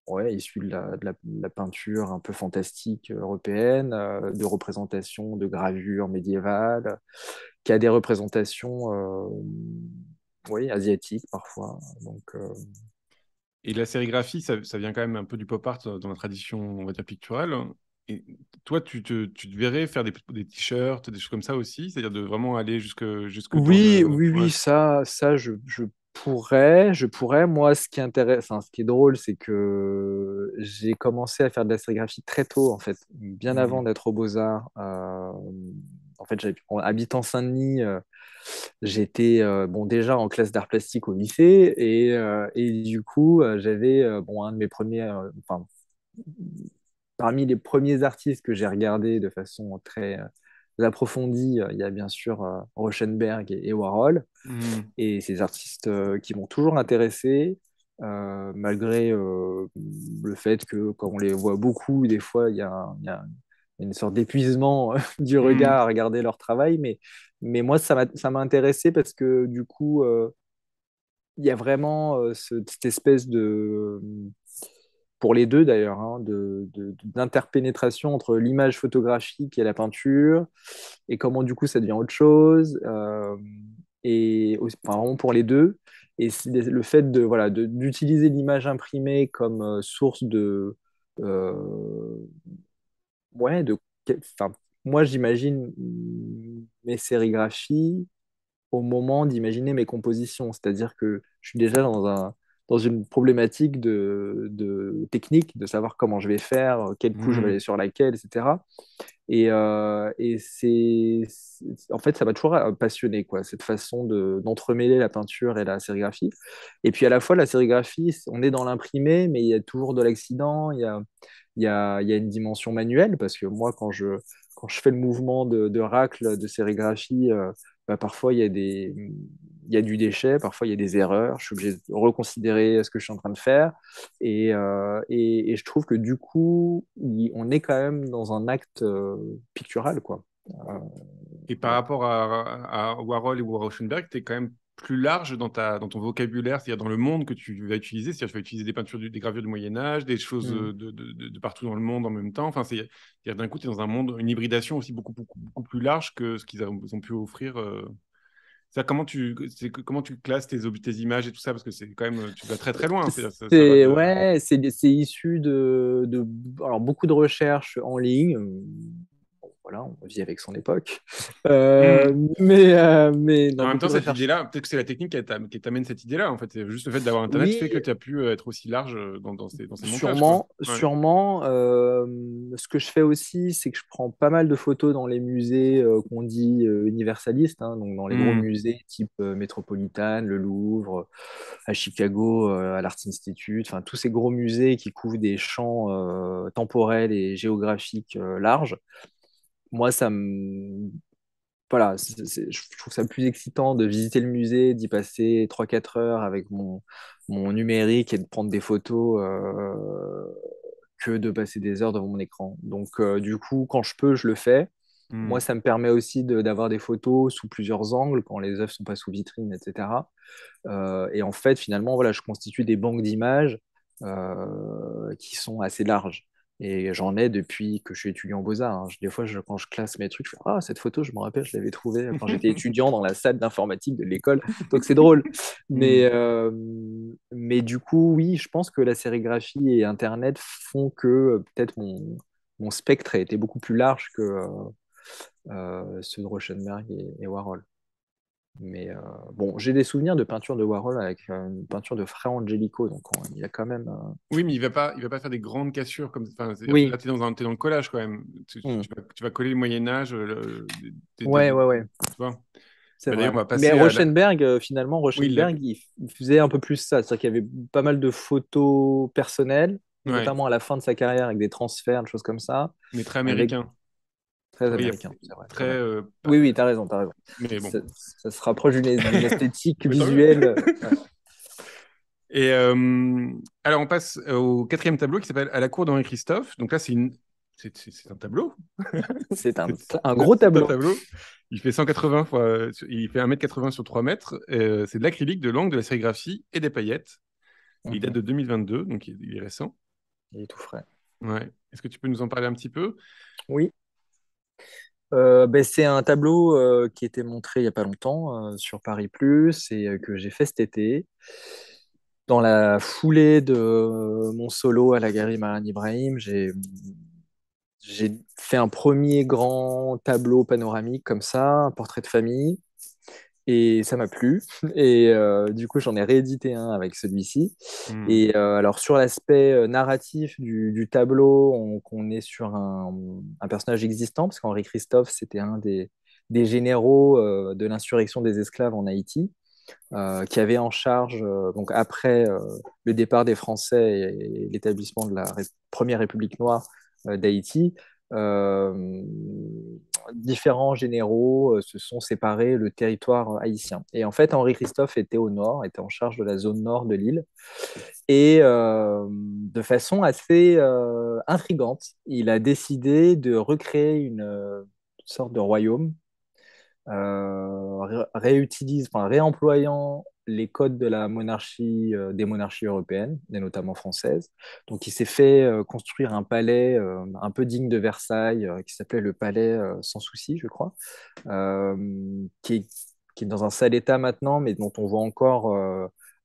Ouais, issu de la, de, la, peinture un peu fantastique européenne, de représentation de gravures médiévales, qui a des représentations euh, oui, asiatiques parfois. Donc, euh, Et la sérigraphie, ça, ça, vient quand même un peu du pop art dans la tradition, on va dire, picturale. Et toi, tu te, tu te verrais faire des, des t-shirts, des choses comme ça aussi C'est-à-dire de vraiment aller jusque... jusque oui, oui, oui, ça, ça je, je pourrais, je pourrais. Moi, ce qui intéresse, enfin, ce qui est drôle, c'est que j'ai commencé à faire de la sérigraphie très tôt, en fait, bien mmh. avant d'être aux Beaux-Arts. Euh, en fait, en habitant Saint-Denis, euh, j'étais euh, bon, déjà en classe d'art plastique au lycée et, et du coup, j'avais bon, un de mes premiers, enfin, parmi les premiers artistes que j'ai regardé de façon très approfondie, il y a bien sûr Rauschenberg et, Warhol. Mmh. Et ces artistes qui m'ont toujours intéressé, malgré le fait que quand on les voit beaucoup, des fois, il y a, y a une sorte d'épuisement euh, *laughs* du hmm. regard à regarder leur travail. Mais, mais moi, ça m'a intéressé parce que du coup, euh, il y a vraiment euh, cette espèce de, pour les deux d'ailleurs, hein, d'interpénétration entre l'image photographique et la peinture, et comment du coup ça devient autre chose, et enfin, vraiment pour les deux. Et le fait de voilà d'utiliser l'image imprimée comme source de ouais, de, enfin, moi, j'imagine mes sérigraphies au moment d'imaginer mes compositions. C'est-à-dire que je suis déjà dans, un, dans une problématique de, de technique, de savoir comment je vais faire, quelle couche je vais mmh. aller sur laquelle, etc. Et, euh, et c'est, en fait, ça m'a toujours euh, passionné, quoi, cette façon de, d'entremêler la peinture et la sérigraphie. Et puis à la fois, la sérigraphie, on est dans l'imprimé, mais il y a toujours de l'accident, il y a, il y a, il y a une dimension manuelle, parce que moi, quand je, quand je fais le mouvement de, de racle, de sérigraphie, euh, bah, parfois il y, a des, il y a du déchet, parfois il y a des erreurs, je suis obligé de reconsidérer ce que je suis en train de faire. Et, euh, et, et je trouve que du coup, on est quand même dans un acte euh, pictural. Quoi. et par rapport à, à Warhol et Rauschenberg, tu es quand même plus large dans, ta, dans ton vocabulaire, c'est-à-dire dans le monde que tu vas utiliser. C'est-à-dire tu vas utiliser des peintures, des gravures du Moyen Âge, des choses mm. de, de, de, partout dans le monde en même temps. Enfin, c'est d'un coup, tu es dans un monde, une hybridation aussi beaucoup, beaucoup, beaucoup plus large que ce qu'ils ont pu offrir. Euh. Ça, comment tu comment tu classes tes, tes images et tout ça? Parce que c'est quand même tu vas très très loin. C'est ouais, c'est issu de, de alors beaucoup de recherches en ligne voilà, on vit avec son époque. Euh, hmm. Mais, euh, mais en même temps, cette idée-là, peut-être que c'est la technique qui t'amène cette idée-là. En fait, c'est juste le fait d'avoir Internet qui fait que tu as pu euh, être aussi large dans, dans ces, dans ces Sûrement, sûrement. ce que je fais aussi, c'est que je prends pas mal de photos dans les musées qu'on dit universalistes, hein, donc dans les gros hmm. musées type Metropolitan, le Louvre, à Chicago, à l'Art Institute, enfin tous ces gros musées qui couvrent des champs temporels et géographiques larges moi, ça me. Voilà, je trouve ça plus excitant de visiter le musée, d'y passer 3-4 heures avec mon, mon numérique et de prendre des photos euh, que de passer des heures devant mon écran. Donc, euh, du coup, quand je peux, je le fais. Hmm. Moi, ça me permet aussi d'avoir des photos sous plusieurs angles, quand les œuvres sont pas sous vitrine, etc. Euh, et en fait, finalement, voilà, je constitue des banques d'images qui sont assez larges. Et j'en ai depuis que je suis étudiant en Beaux-Arts. Hein. Des fois, je, quand je classe mes trucs, je fais Ah, cette photo, je me rappelle, je l'avais trouvée quand *laughs* j'étais étudiant dans la salle d'informatique de l'école. Donc, c'est drôle. Mais, mmh. euh, mais du coup, oui, je pense que la sérigraphie et Internet font que euh, peut-être mon, mon spectre a été beaucoup plus large que euh, euh ceux de Rauschenberg et Warhol. Mais euh, bon, j'ai des souvenirs de peinture de Warhol avec euh, une peinture de Fra Angelico, donc il y a quand même. Euh, oui, mais il va pas, il va pas faire des grandes cassures comme. Oui. Là, tu es, dans le collage quand même. Tu, hmm. vas, coller le Moyen Âge. ouais, ouais, ouais, Tu vois. C'est vrai. mais Rauschenberg, finalement, Rauschenberg, il, faisait un peu plus ça. C'est-à-dire qu'il y avait pas mal de photos personnelles, notamment à la fin de sa carrière avec des transferts, des choses comme ça. Mais très américain. Très américain, Très, euh, Oui, oui, tu as raison, as raison. Mais bon. ça, se rapproche d'une esthétique *laughs* visuelle. *laughs* Et euh, alors, on passe au quatrième tableau qui s'appelle À la cour d'Henri Christophe. Donc là, c'est une... un tableau. *laughs* c'est un, un, gros tableau. Un tableau. Il fait 180 fois... il fait 1m80 sur 3 mètres. Euh, c'est de l'acrylique, de l'angle, de la sérigraphie et des paillettes. Il date de 2022, donc il est récent. Il est tout frais. Ouais. Est-ce que tu peux nous en parler un petit peu? Oui. Euh, ben, c'est un tableau euh, qui était montré il n'y a pas longtemps euh, sur Paris Plus et que j'ai fait cet été. Dans la foulée de mon solo à la galerie Marine Ibrahim, j'ai fait un premier grand tableau panoramique comme ça, un portrait de famille et ça m'a plu. *laughs* Et euh, du coup, j'en ai réédité un avec celui-ci. Hmm. Et euh, alors, sur l'aspect euh, narratif du, tableau, on, est sur un, personnage existant, parce qu'Henri Christophe, c'était un des, des généraux de l'insurrection des esclaves en Haïti. qui avait en charge, donc après le départ des Français et, l'établissement de la première République noire d'Haïti, différents généraux euh, se sont séparés le territoire haïtien. Et en fait, Henri Christophe était au nord, était en charge de la zone nord de l'île. Et euh, de façon assez intrigante, il a décidé de recréer une sorte de royaume, enfin, réemployant les codes de la monarchie, euh, des monarchies européennes, et notamment françaises. Donc, il s'est fait euh, construire un palais euh, un peu digne de Versailles, qui s'appelait le palais sans souci, je crois, qui est, dans un sale état maintenant, mais dont on voit encore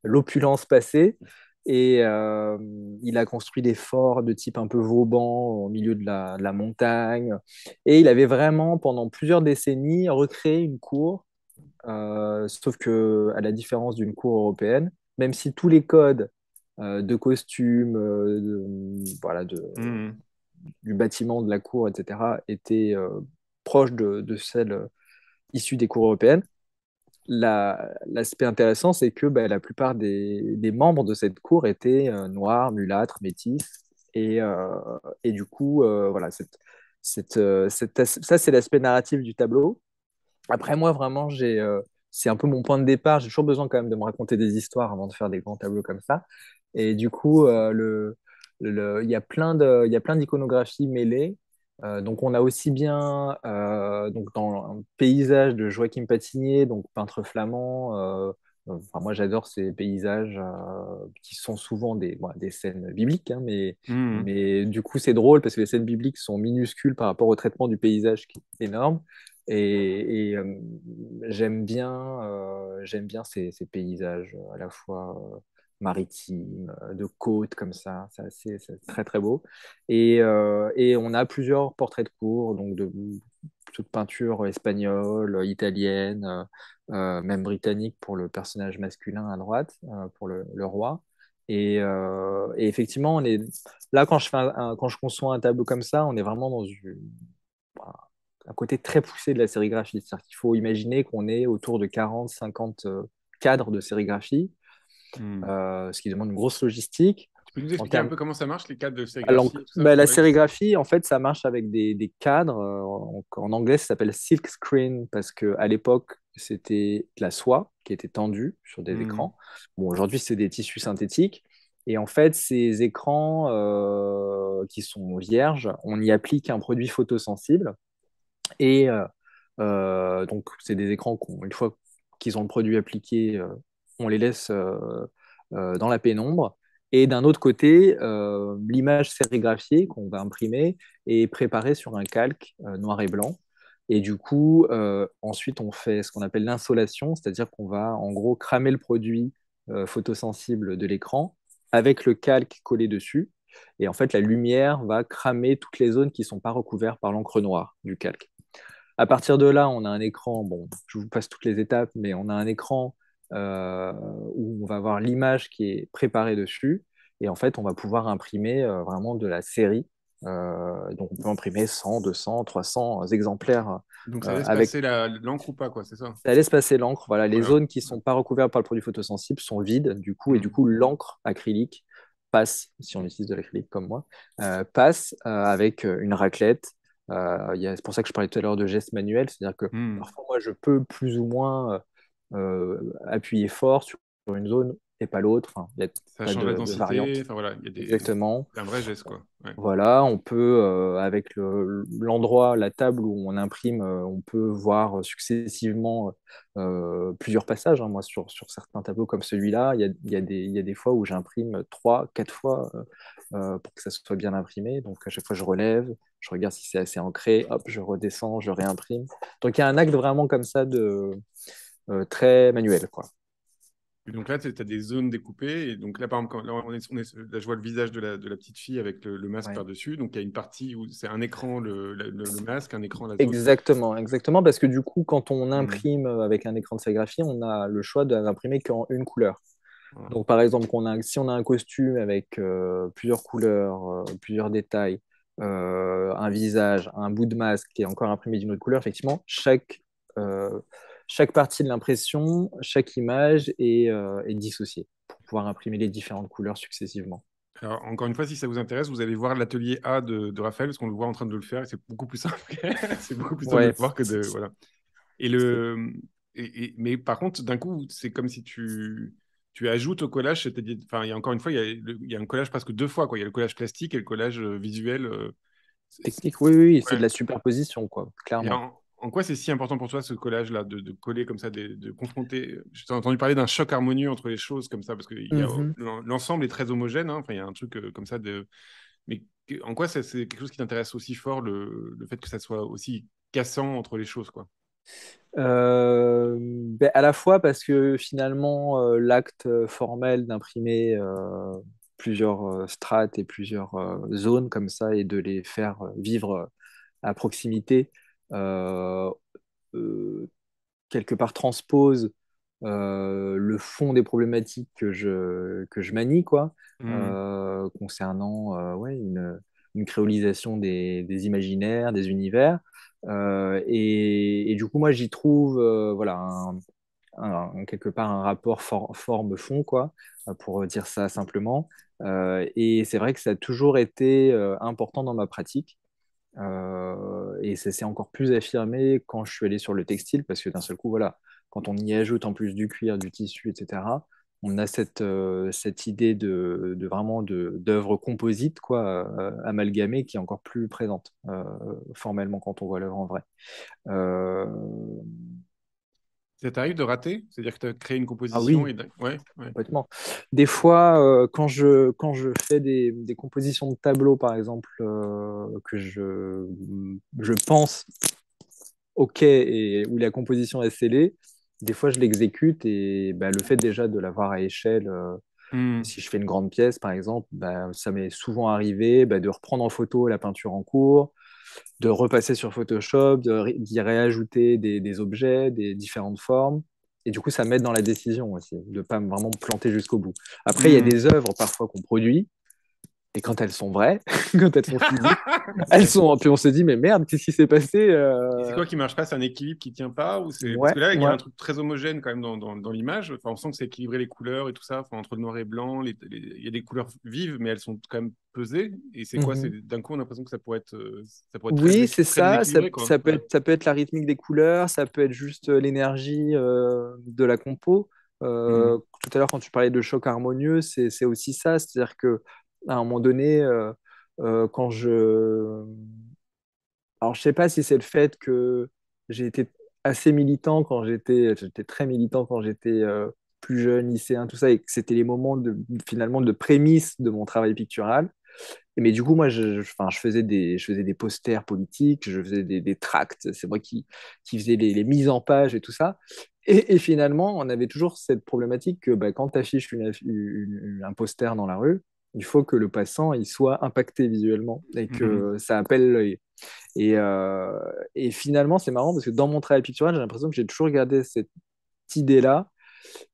l'opulence passer. Et il a construit des forts de type un peu Vauban au milieu de la, de la montagne. Et il avait vraiment, pendant plusieurs décennies, recréé une cour euh, sauf que, à la différence d'une cour européenne, même si tous les codes euh, de costume, euh, voilà, de, mmh. du bâtiment de la cour, etc., étaient proches de, de celles issues des cours européennes, l'aspect intéressant, c'est que bah, la plupart des, des, membres de cette cour étaient noirs, mulâtres, métis. Et, et, du coup, voilà, cette, cette, ça, c'est l'aspect narratif du tableau. Après, moi, vraiment, j'ai, euh, c'est un peu mon point de départ. J'ai toujours besoin quand même de me raconter des histoires avant de faire des grands tableaux comme ça. Et du coup, euh, le, il y a plein de, il y a plein d'iconographies mêlées. Euh, donc, on a aussi bien donc dans un paysage de Joachim Patinier, donc peintre flamand. Enfin, moi, j'adore ces paysages qui sont souvent des, des scènes bibliques, hein, mais, mmh. mais du coup, c'est drôle parce que les scènes bibliques sont minuscules par rapport au traitement du paysage qui est énorme. Et, j'aime bien, j'aime bien ces, paysages à la fois maritimes, de côte comme ça, c'est très très beau. Et, et, on a plusieurs portraits de cours, donc de de peinture espagnole, italienne, même britannique pour le personnage masculin à droite, pour le, roi. Et, effectivement, on est là quand je fais quand je conçois un tableau comme ça, on est vraiment dans un côté très poussé de la sérigraphie. C'est-à-dire qu'il faut imaginer qu'on est autour de 40, 50 cadres de sérigraphie, hmm. ce qui demande une grosse logistique. Tu peux nous expliquer un peu comment ça marche, les cadres de sérigraphie bah, La sérigraphie, en fait, ça marche avec des, cadres. Euh, en, anglais, ça s'appelle silk screen parce qu'à l'époque, c'était de la soie qui était tendue sur des hmm. écrans. Bon, aujourd'hui, c'est des tissus synthétiques. Et en fait, ces écrans euh, qui sont vierges, on y applique un produit photosensible. Et euh, donc, c'est des écrans une fois qu'ils ont le produit appliqué, on les laisse dans la pénombre. Et d'un autre côté, euh, l'image sérigraphiée qu'on va imprimer est préparée sur un calque euh, noir et blanc. Et du coup, euh, ensuite, on fait ce qu'on appelle l'insolation, c'est-à-dire qu'on va en gros cramer le produit photosensible de l'écran avec le calque collé dessus. Et en fait, la lumière va cramer toutes les zones qui ne sont pas recouvertes par l'encre noire du calque. À partir de là, on a un écran, bon, je vous passe toutes les étapes, mais on a un écran euh, où on va avoir l'image qui est préparée dessus. Et en fait, on va pouvoir imprimer euh, vraiment de la série. Euh, donc, on peut imprimer 100, 200, 300 exemplaires. Donc, ça laisse passer l'encre ou pas, quoi, c'est ça? Ça laisse passer l'encre. Voilà, les zones qui ne sont pas recouvertes par le produit photosensible sont vides, du coup, et du hmm. coup, l'encre acrylique passe, si on utilise de l'acrylique comme moi, passe avec une raclette. C'est pour ça que je parlais tout à l'heure de gestes manuels, c'est-à-dire que hmm. parfois, moi, je peux plus ou moins euh, appuyer fort sur une zone et pas l'autre. Enfin, y a ça change la densité. voilà, y a des... Exactement. un vrai geste, quoi. Voilà, on peut, euh, avec l'endroit, la table où on imprime, euh, on peut voir successivement plusieurs passages. Hein. Moi, sur, sur, certains tableaux comme celui-là, il y a, y, a y a, des fois où j'imprime trois, quatre fois pour que ça soit bien imprimé. Donc, à chaque fois, je relève, je regarde si c'est assez ancré, hop, je redescends, je réimprime. Donc, il y a un acte vraiment comme ça de euh, très manuel. Quoi. donc là, tu as des zones découpées. Et donc là, par exemple, là, on est, je vois le visage de la, de la petite fille avec le, masque par-dessus. Donc il y a une partie où c'est un écran, le, le, masque, un écran. La exactement, exactement. Parce que du coup, quand on mmh. imprime avec un écran de sérigraphie, on a le choix d'imprimer qu'en une couleur. Donc par exemple, on a, si on a un costume avec euh, plusieurs couleurs, euh, plusieurs détails, un visage, un bout de masque qui est encore imprimé d'une autre couleur, effectivement, chaque chaque partie de l'impression, chaque image est, euh, est, dissociée pour pouvoir imprimer les différentes couleurs successivement. Alors, encore une fois, si ça vous intéresse, vous allez voir l'atelier A de, Raphaël, parce qu'on le voit en train de le faire, et c'est beaucoup plus simple. *laughs* c'est beaucoup plus simple de voir que de. Voilà. Et le, et, mais par contre, d'un coup, c'est comme si tu, tu ajoutes au collage, c'est-à-dire, enfin, il y a encore une fois, il y a, il y a un collage presque deux fois. Quoi. Il y a le collage plastique et le collage euh, visuel. Euh, Technique, oui, oui, c'est de la superposition, quoi, clairement en quoi c'est si important pour toi ce collage-là, de, coller comme ça, de, confronter J'ai entendu parler d'un choc harmonieux entre les choses comme ça, parce que mmh l'ensemble est très homogène. Hein. Enfin, il y a un truc euh, comme ça de. Mais en quoi c'est quelque chose qui t'intéresse aussi fort, le, fait que ça soit aussi cassant entre les choses, quoi? Euh, ben, à la fois parce que finalement euh, l'acte formel d'imprimer plusieurs strates et plusieurs zones comme ça et de les faire vivre à proximité euh, euh, quelque part transpose euh, le fond des problématiques que je, que je manie, quoi, mmh. concernant ouais, une, une, créolisation des, imaginaires, des univers. Et, et, du coup, moi, j'y trouve voilà, un, quelque part un rapport forme-fond, quoi, pour dire ça simplement. et c'est vrai que ça a toujours été important dans ma pratique. Euh, et ça s'est encore plus affirmé quand je suis allé sur le textile, parce que d'un seul coup, voilà, quand on y ajoute en plus du cuir, du tissu, etc., on a cette, euh, cette idée de, de vraiment d'œuvre composite, quoi, euh, amalgamée, qui est encore plus présente formellement quand on voit l'œuvre en vrai. Ça t'arrive de rater? C'est-à-dire que tu as créé une composition ah oui. ouais, Complètement. Des fois, euh, quand, je, quand je fais des, des compositions de tableaux, par exemple, euh, que je, je pense OK et où la composition est scellée, des fois, je l'exécute et bah, le fait déjà de l'avoir à échelle, euh, hmm. si je fais une grande pièce, par exemple, bah, ça m'est souvent arrivé bah, de reprendre en photo la peinture en cours, de repasser sur Photoshop, d'y réajouter des, des, objets, des différentes formes. Et du coup, ça m'aide dans la décision aussi, de ne pas vraiment me planter jusqu'au bout. Après, il y a mmh. des œuvres parfois qu'on produit et quand elles sont vraies, *laughs* quand elles sont physiques, *laughs* elles sont. Puis on se dit, mais merde, qu'est-ce qui s'est passé euh? C'est quoi qui marche pas? C'est un équilibre qui tient pas? Ou c'est... Parce que là, il y a un truc très homogène quand même dans, dans, dans l'image. Enfin, on sent que c'est équilibré les couleurs et tout ça. Enfin, entre le noir et blanc, il y a des couleurs vives, mais elles sont quand même pesées. Et c'est quoi? C'est... D'un coup, on a l'impression que ça pourrait être. Euh, ça pourrait être oui, c'est ça. Ça, ça, peut être, ça peut être la rythmique des couleurs, ça peut être juste euh, l'énergie de la compo. Mhm. Tout à l'heure, quand tu parlais de choc harmonieux, c'est aussi ça. C'est-à-dire que à un moment donné, euh, euh, quand je... Alors, je sais pas si c'est le fait que j'ai été assez militant quand j'étais... J'étais très militant quand j'étais euh, plus jeune, lycéen, tout ça, et que c'était les moments finalement de prémisse de mon travail pictural. Mais du coup, moi, je, je, faisais, des, je faisais des posters politiques, je faisais des, tracts, c'est moi qui, qui faisais les, mises en page et tout ça. Et, et, finalement, on avait toujours cette problématique que bah, quand tu affiches un poster dans la rue, il faut que le passant il soit impacté visuellement et que mhm. ça appelle l'œil. Et, euh, et, finalement, c'est marrant parce que dans mon travail pictural, j'ai l'impression que j'ai toujours gardé cette idée-là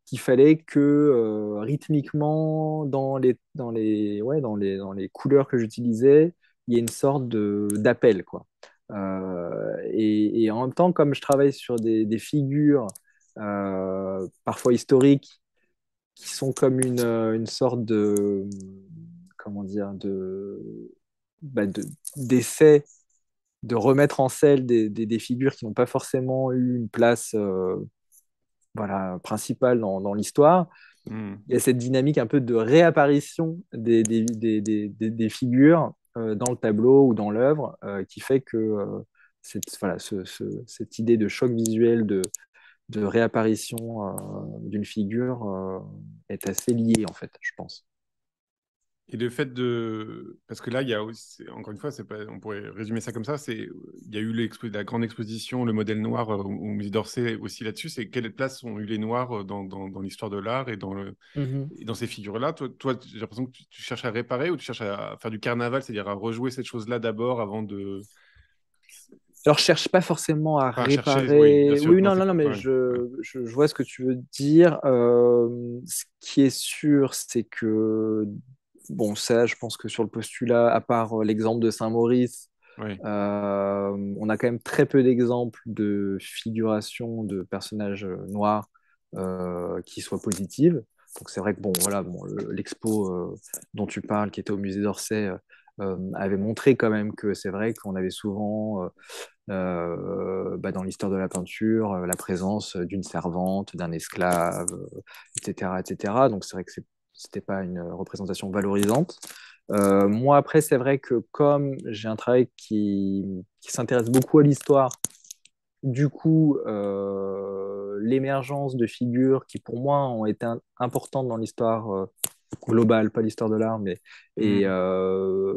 qu'il fallait que euh, rythmiquement, dans les, dans, les, ouais, dans, les, dans les couleurs que j'utilisais, il y ait une sorte d'appel. quoi. Euh, et, et, en même temps, comme je travaille sur des, des figures parfois historiques qui sont comme une, une sorte de comment dire, de, bah de, d'essai de remettre en selle des, des, figures qui n'ont pas forcément eu une place euh, voilà, principale dans, dans l'histoire. Hmm. Il y a cette dynamique un peu de réapparition des, des figures euh, dans le tableau ou dans l'œuvre euh, qui fait que cette, voilà, ce, cette idée de choc visuel, de, de réapparition d'une figure est assez liée, en fait, je pense. Et le fait de. Parce que là, il y a aussi, encore une fois, pas... on pourrait résumer ça comme ça c'est il y a eu la grande exposition, le modèle noir euh, au musée d'Orsay aussi là-dessus. C'est quelle place ont eu les Noirs euh, dans, dans, dans l'histoire de l'art et dans, le... Mmh et dans ces figures-là? Toi, toi j'ai l'impression que tu, cherches à réparer ou tu cherches à faire du carnaval, c'est-à-dire à rejouer cette chose-là d'abord avant de. Alors, cherche pas forcément à réparer. oui, non, non, non, mais je, je, vois ce que tu veux dire. Euh, ce qui est sûr, c'est que bon, ça, je pense que sur le postulat, à part euh, l'exemple de Saint-Maurice, euh, on a quand même très peu d'exemples de figuration de personnages euh, noirs qui soient positives. Donc c'est vrai que bon, voilà, bon, l'expo dont tu parles, qui était au musée d'Orsay, avait montré quand même que c'est vrai qu'on avait souvent bah, dans l'histoire de la peinture la présence d'une servante, d'un esclave, etc., etc. Donc c'est vrai que c'était pas une représentation valorisante. Euh, moi, après, c'est vrai que comme j'ai un travail qui, qui s'intéresse beaucoup à l'histoire, du coup, euh, l'émergence de figures qui, pour moi, ont été importantes dans l'histoire euh, globale, pas l'histoire de l'art, mais et, mmh.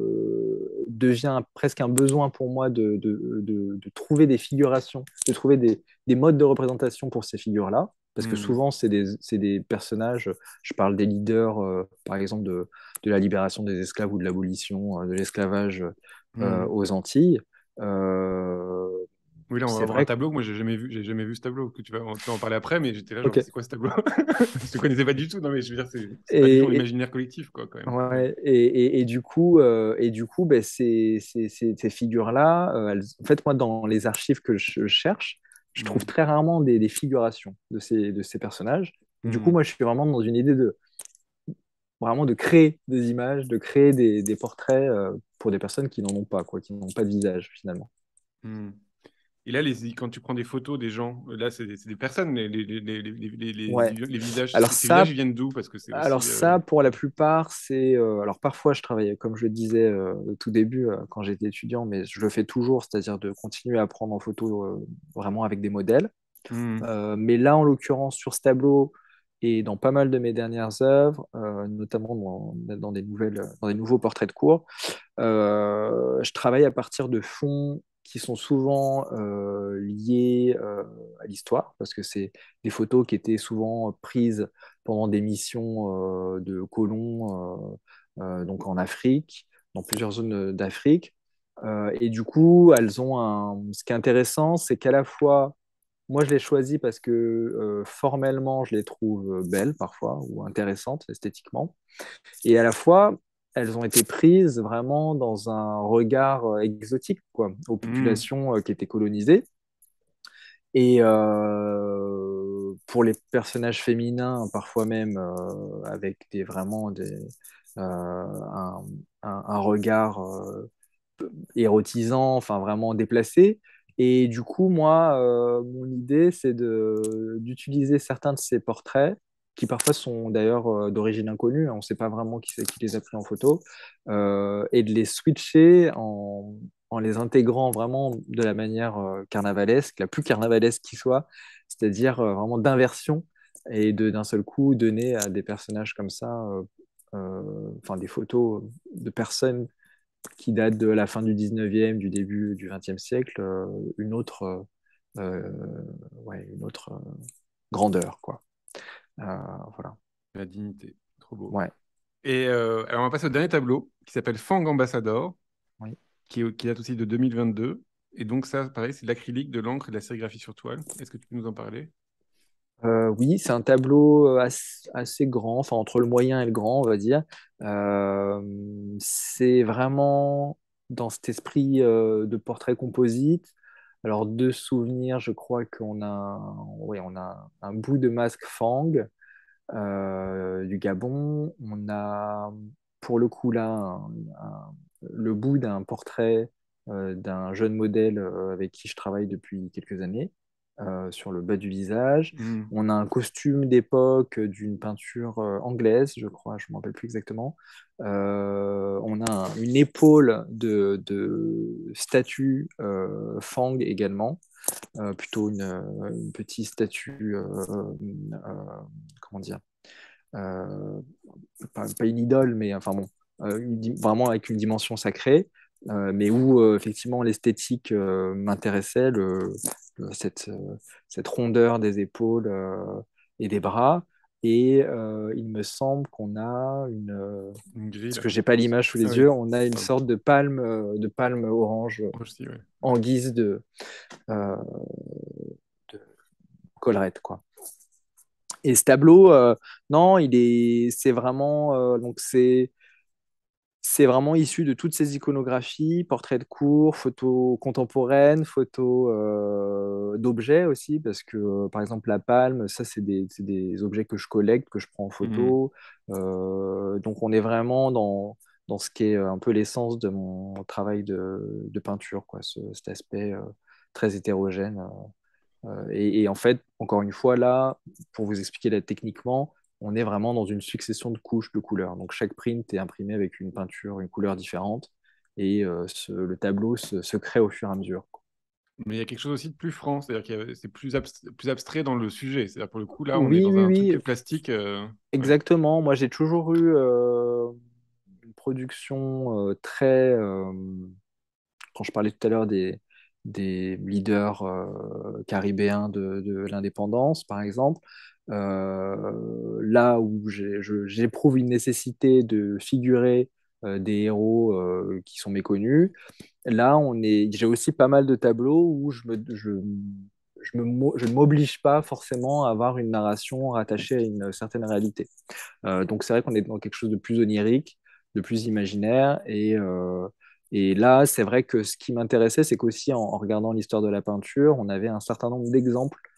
devient presque un besoin pour moi de, de, de, de trouver des figurations, de trouver des, des, modes de représentation pour ces figures-là. Parce que mmh. souvent, c'est des, des, personnages, je parle des leaders, euh, par exemple, de, de, la libération des esclaves ou de l'abolition euh, de l'esclavage euh, mmh. aux Antilles. Oui, là, on va voir un tableau. Moi, j'ai jamais vu, j'ai jamais vu ce tableau. Que tu vas, en parler après, mais j'étais là, genre, c'est quoi ce tableau? *laughs* Je ne connaissais pas du tout. Non, mais je veux dire, c'est pas du tout l'imaginaire collectif, quoi, quand même. Ouais, et, et, et, du coup, et du coup, ben, ces, ces, ces figures-là, en fait, moi, dans les archives que je cherche, je trouve très rarement des, figurations de ces, de ces personnages. Du coup, hmm. moi, je suis vraiment dans une idée de vraiment de créer des images, de créer des, des portraits euh, pour des personnes qui n'en ont pas, quoi, qui n'ont pas de visage finalement. Hmm. Et là, les, quand tu prends des photos des gens, là, c'est des, personnes, les, les, les, les visages. Alors ces ça, visages viennent d'où? Parce que alors euh, ça, pour la plupart, c'est. Euh, alors parfois, je travaille, comme je le disais euh, au tout début, quand j'étais étudiant, mais je le fais toujours, c'est-à-dire de continuer à prendre en photo vraiment avec des modèles. Mmh. mais là, en l'occurrence, sur ce tableau et dans pas mal de mes dernières œuvres, notamment dans, dans, des nouvelles, dans des nouveaux portraits de cours, je travaille à partir de fonds qui sont souvent euh, liées euh, à l'histoire, parce que c'est des photos qui étaient souvent prises pendant des missions euh, de colons donc en Afrique, dans plusieurs zones d'Afrique. et du coup, elles ont un... ce qui est intéressant, c'est qu'à la fois, moi, je les choisis parce que formellement, je les trouve belles parfois ou intéressantes esthétiquement. Et à la fois, elles ont été prises vraiment dans un regard exotique quoi, aux mmh. populations qui étaient colonisées. Et euh, pour les personnages féminins, parfois même euh, avec des, vraiment des, euh, un, un, regard érotisant, enfin vraiment déplacé. Et du coup, moi, mon idée, c'est d'utiliser certains de ces portraits qui parfois sont d'ailleurs d'origine inconnue, on ne sait pas vraiment qui, qui, les a pris en photo, et de les switcher en, les intégrant vraiment de la manière euh, carnavalesque, la plus carnavalesque qui soit, c'est-à-dire euh, vraiment d'inversion et d'un seul coup donner à des personnages comme ça, euh, enfin des photos de personnes qui datent de la fin du 19e, du début du 20e siècle, une autre, ouais, une autre grandeur, quoi. Voilà. La dignité, trop beau. Ouais. Et alors on va passer au dernier tableau qui s'appelle Fang Ambassador. Oui qui, qui date aussi de 2022. Et donc, ça, pareil, c'est de l'acrylique, de l'encre et de la sérigraphie sur toile. Est-ce que tu peux nous en parler? Euh, Oui, c'est un tableau euh, assez, grand, enfin entre le moyen et le grand, on va dire. Euh, c'est vraiment dans cet esprit de portrait composite. Alors, deux souvenirs, je crois qu'on a, oui, on a un bout de masque Fang du Gabon. On a, pour le coup, là, le bout d'un portrait euh, d'un jeune modèle euh, avec qui je travaille depuis quelques années. Euh, sur le bas du visage. Hmm. On a un costume d'époque d'une peinture anglaise, je crois, je ne me rappelle plus exactement. on a une épaule de, statue Fang également, plutôt une, petite statue, comment dire, pas, pas, une idole, mais enfin bon, euh, vraiment avec une dimension sacrée, euh, mais où euh, effectivement l'esthétique m'intéressait, le, cette, cette, rondeur des épaules et des bras. Et il me semble qu'on a une, parce que j'ai pas l'image sous les ah yeux, on a une sorte de palme, de palme orange en guise de, de collerette, quoi. Et ce tableau, non, il est, c'est vraiment, donc c'est c'est vraiment issu de toutes ces iconographies, portraits de cours, photos contemporaines, photos euh, d'objets aussi, parce que euh, par exemple la palme, ça c'est des, objets que je collecte, que je prends en photo. Mmh. Euh, donc on est vraiment dans, dans ce qui est un peu l'essence de mon travail de, peinture, quoi, cet aspect très hétérogène. Et, et, en fait, encore une fois, là, pour vous expliquer là, techniquement, on est vraiment dans une succession de couches de couleurs. Donc chaque print est imprimé avec une peinture, une couleur différente, et euh, le tableau se, crée au fur et à mesure. Mais il y a quelque chose aussi de plus franc, c'est-à-dire que c'est plus, plus abstrait dans le sujet. C'est-à-dire pour le coup, là, on est dans un truc plastique. Euh, Exactement. Moi, j'ai toujours eu euh, une production très. quand je parlais tout à l'heure des, des leaders caribéens de, de l'indépendance, par exemple, là où j'éprouve une nécessité de figurer euh, des héros euh, qui sont méconnus, là on j'ai aussi pas mal de tableaux où je, ne m'oblige pas forcément à avoir une narration rattachée à une certaine réalité. donc c'est vrai qu'on est dans quelque chose de plus onirique, de plus imaginaire et là, c'est vrai que ce qui m'intéressait, c'est qu'aussi en, regardant l'histoire de la peinture, on avait un certain nombre d'exemples euh,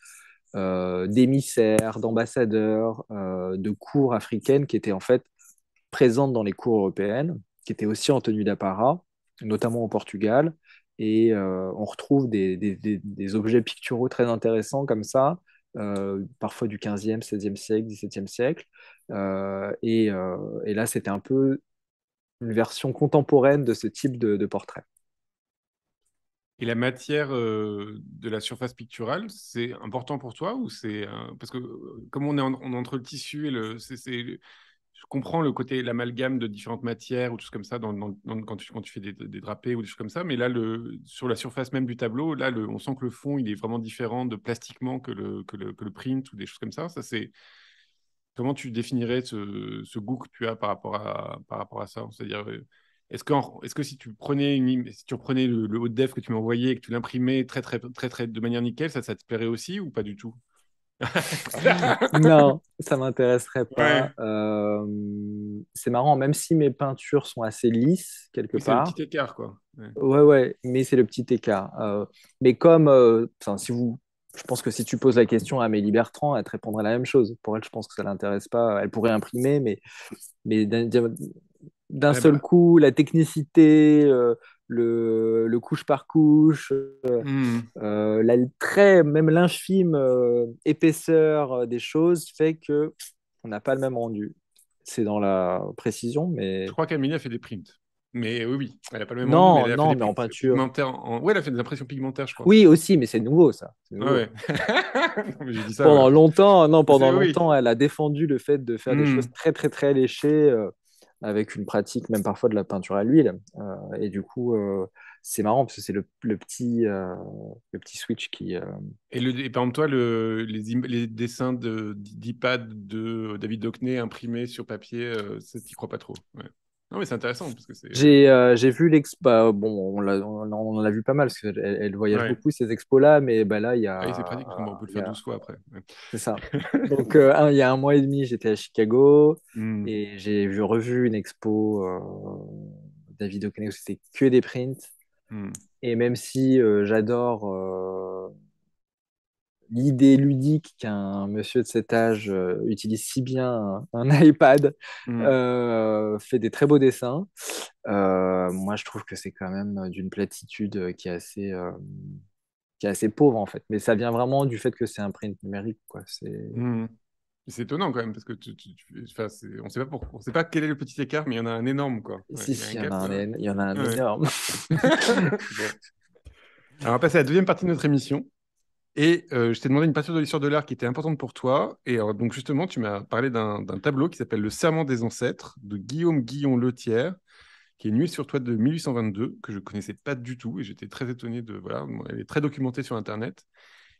d'émissaires, d'ambassadeurs, euh, de cours africaines qui étaient en fait présentes dans les cours européennes, qui étaient aussi en tenue d'apparat, notamment au Portugal. Et euh, on retrouve des, objets picturaux très intéressants comme ça, parfois du 15e, 16e siècle, 17e siècle. Et, là, c'était un peu une version contemporaine de ce type de portrait. Et la matière de la surface picturale, c'est important pour toi ou c'est parce que comme on est, entre le tissu et le, je comprends le côté l'amalgame de différentes matières ou tout comme ça dans, quand, tu, quand tu fais des, drapés ou des choses comme ça, mais là le, sur la surface même du tableau, là on sent que le fond il est vraiment différent de plastiquement que le, que le, que le print ou des choses comme ça. Ça c'est comment tu définirais ce, ce, goût que tu as par rapport à par rapport à ça? C'est-à-dire Est-ce que, est que si tu prenais une, si tu reprenais le, haut de def que tu m'envoyais et que tu l'imprimais très, très, très, très, de manière nickel, ça, ça te plairait aussi ou pas du tout? *laughs* Non, ça m'intéresserait pas. Euh, c'est marrant, même si mes peintures sont assez lisses quelque part. C'est le petit écart, quoi. Ouais, ouais, mais c'est le petit écart. Euh, mais comme, euh, si vous, je pense que si tu poses la question à Amélie Bertrand, elle te répondrait la même chose. Pour elle, je pense que ça l'intéresse pas. Elle pourrait imprimer, mais, mais d'un seul bah. coup, la technicité, le, couche par couche, euh, hmm. euh, la très, même l'infime euh, épaisseur des choses fait que on n'a pas le même rendu. C'est dans la précision, mais. Je crois qu'Amélie a fait des prints. Mais oui, oui, elle n'a pas le même non, rendu. Mais non, mais en peinture. En... Oui, elle a fait des impressions pigmentaires, je crois. Oui, aussi, mais c'est nouveau, ça. ouais. *laughs* ça, pendant longtemps, non, pendant longtemps, elle a défendu le fait de faire des hmm. choses très, très, très léchées avec une pratique même parfois de la peinture à l'huile. Euh, et du coup, euh, c'est marrant parce que c'est le, petit, euh, le petit switch qui. Et, par exemple, toi, le, les, dessins d'IPAD de, David Dockney imprimés sur papier, tu n'y crois pas trop non, mais c'est intéressant. parce que J'ai euh, vu l'expo. Bah, bon, on, on, en a vu pas mal parce qu'elle elle voyage beaucoup ces expos-là, mais bah, là, il y a. Ah, c'est pratique, on peut le faire 12 fois après. C'est ça. *laughs* Donc, euh, il y a un mois et demi, j'étais à Chicago hmm. et j'ai vu revu une expo euh, David O'Connell où c'était que des prints. Hmm. Et même si j'adore l'idée ludique qu'un monsieur de cet âge euh, utilise si bien un, *laughs* iPad, mm. euh, fait des très beaux dessins. Euh, moi, je trouve que c'est quand même d'une platitude qui est assez, qui est assez pauvre en fait. Mais ça vient vraiment du fait que c'est un print numérique. Quoi. C'est... Mm. C'est étonnant quand même parce que tu, on sait pas pourquoi, on sait pas quel est le petit écart, mais il y en a un énorme quoi. si, il, y, en a un, il y en a un énorme. *laughs* *laughs* Alors, on va passer à la deuxième partie de notre émission. Et euh, je t'ai demandé une peinture de l'histoire de l'art qui était importante pour toi. Et donc, justement, tu m'as parlé d'un tableau qui s'appelle Le Serment des Ancêtres de Guillaume Guillon Letière, qui est une sur toi de 1822, que je ne connaissais pas du tout. Et j'étais très étonné de. Voilà, elle est très documentée sur Internet.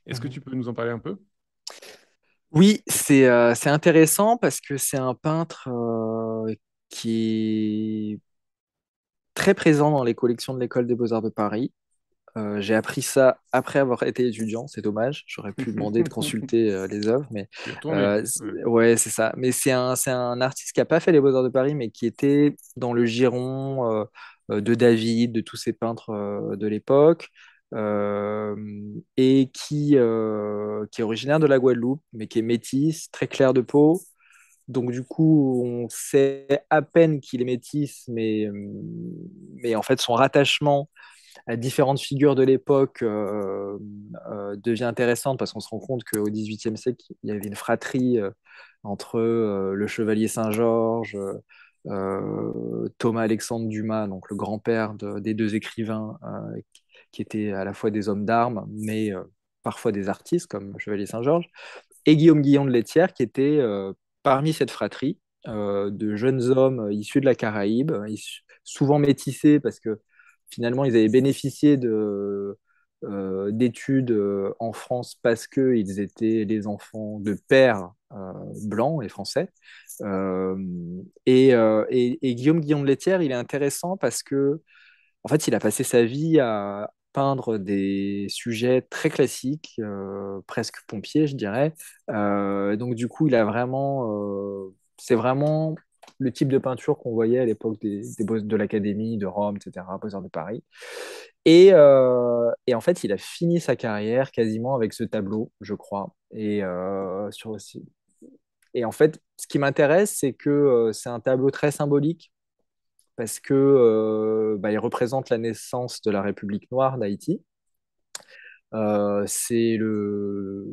Est-ce que mhm. tu peux nous en parler un peu? Oui, euh, c'est intéressant parce que c'est un peintre euh, qui est très présent dans les collections de l'École des Beaux-Arts de Paris. Euh, j'ai appris ça après avoir été étudiant, c'est dommage. J'aurais pu *laughs* demander de consulter euh, les œuvres, mais euh, ouais, c'est ça. Mais c'est un, c'est un artiste qui n'a pas fait les Beaux-Arts de Paris, mais qui était dans le giron de David, de tous ces peintres de l'époque, et qui, qui est originaire de la Guadeloupe, mais qui est métisse, très clair de peau. Donc du coup, on sait à peine qu'il est métisse, mais, mais en fait, son rattachement différentes figures de l'époque euh, euh, devient intéressante parce qu'on se rend compte qu'au XVIIIe siècle, il y avait une fratrie euh, entre le chevalier Saint-Georges, Thomas Alexandre Dumas, donc le grand-père des deux écrivains qui étaient à la fois des hommes d'armes, mais parfois des artistes comme Chevalier Saint-Georges, et Guillaume Guillon de Lethière, qui était parmi cette fratrie de jeunes hommes issus de la Caraïbe, souvent métissés parce que finalement, ils avaient bénéficié euh, d'études euh, en France parce qu'ils étaient les enfants de pères euh, blancs et français. Et, Guillaume Guillaume de Lethière, il est intéressant parce que, en fait, il a passé sa vie à peindre des sujets très classiques, presque pompiers, je dirais. donc, du coup, il a vraiment. c'est vraiment le type de peinture qu'on voyait à l'époque des, de l'Académie de Rome, etc., Beaux-Arts de Paris. Euh, et, en fait, il a fini sa carrière quasiment avec ce tableau, je crois. Et, euh, sur, et en fait, ce qui m'intéresse, c'est que euh, c'est un tableau très symbolique parce que bah, il représente la naissance de la République noire d'Haïti. c'est le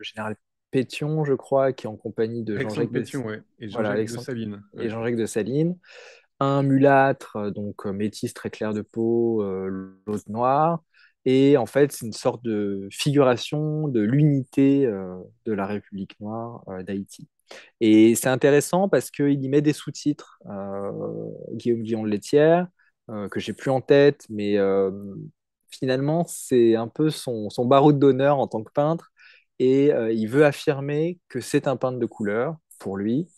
général Pétion, je crois, qui est en compagnie de Jean-Jacques de... et Jean-Jacques de Saline. Et Jean-Jacques de Saline. Un mulâtre, euh, donc euh, métis très clair de peau, euh, l'autre noir. Et en fait, c'est une sorte de figuration de l'unité de la République noire d'Haïti. Et c'est intéressant parce qu'il y met des sous-titres, Guillaume Guillaume Laitière, que j'ai plus en tête, mais finalement, c'est un peu son, son baroud d'honneur en tant que peintre et euh, il veut affirmer que c'est un peintre de couleur pour lui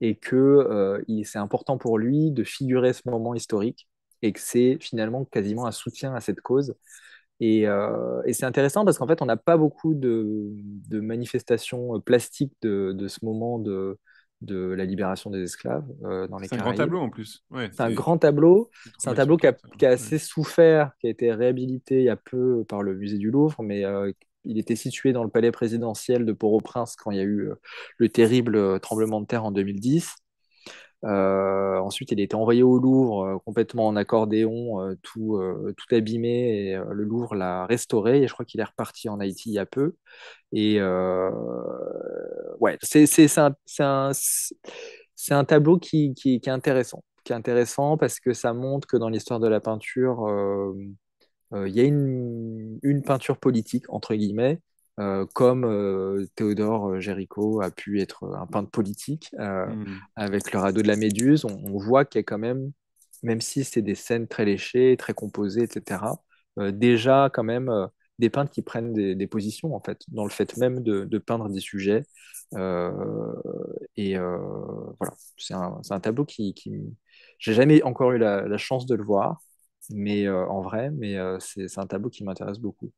et que euh, c'est important pour lui de figurer ce moment historique et que c'est finalement quasiment un soutien à cette cause. Et, euh, et c'est intéressant parce qu'en fait, on n'a pas beaucoup de, de manifestations plastiques de, de, ce moment de, de la libération des esclaves euh, dans les C'est un grand tableau en plus. Ouais, c'est un grand tableau. C'est un tableau qui a, qui a, assez souffert, qui a été réhabilité il y a peu par le musée du Louvre, mais euh, il était situé dans le palais présidentiel de Port-au-Prince quand il y a eu le terrible tremblement de terre en 2010. Euh, ensuite, il a été envoyé au Louvre euh, complètement en accordéon, euh, tout, tout abîmé, et le Louvre l'a restauré. Et je crois qu'il est reparti en Haïti il y a peu. Et ouais, c'est un, un, un, tableau qui, qui, est intéressant, qui est intéressant parce que ça montre que dans l'histoire de la peinture, il y a une, une, peinture politique entre guillemets euh, comme euh, Théodore Géricault a pu être un peintre politique euh, mmh. avec le radeau de la Méduse, on, voit qu'il y a quand même, même si c'est des scènes très léchées, très composées, etc., déjà quand même des peintres qui prennent des, positions en fait, dans le fait même de, peindre des sujets. et voilà, c'est un, un, tableau qui, qui... j'ai jamais encore eu la, la, chance de le voir, mais en vrai, mais c'est un tableau qui m'intéresse beaucoup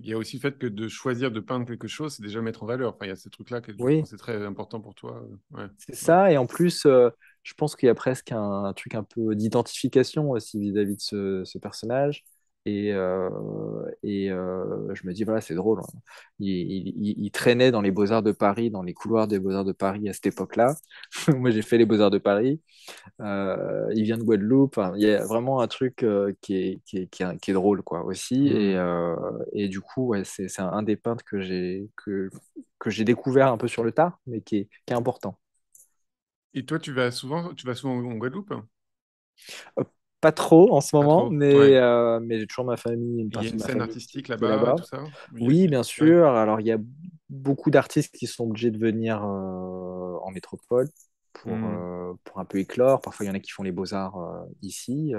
il y a aussi le fait que de choisir de peindre quelque chose, c'est déjà mettre en valeur. Enfin, il y a ces trucs-là que c'est très important pour toi. C'est ça, et en plus, euh, je pense qu'il y a presque un, truc un peu d'identification aussi vis-à-vis de ce, personnage. Et, euh, et euh, je me dis, voilà, c'est drôle. Hein. Il, traînait dans les Beaux-Arts de Paris, dans les couloirs des Beaux-Arts de Paris à cette époque-là. *laughs* Moi, j'ai fait les Beaux-Arts de Paris. Euh, il vient de Guadeloupe. il y a vraiment un truc qui est, qui, est, qui, est, drôle, quoi, aussi. Mmh. Et, et, du coup, ouais, c'est un, des peintres que j'ai que, que découvert un peu sur le tard, mais qui est, qui est important. Et toi, tu vas souvent, tu vas souvent en Guadeloupe? Pas trop en ce moment, mais, euh, mais j'ai toujours ma famille. il y a une scène artistique là-bas, tout ça Oui, bien sûr. Alors, il y a beaucoup d'artistes qui sont obligés de venir euh, en métropole pour, hmm. euh, pour un peu éclore. Parfois, il y en a qui font les beaux-arts ici,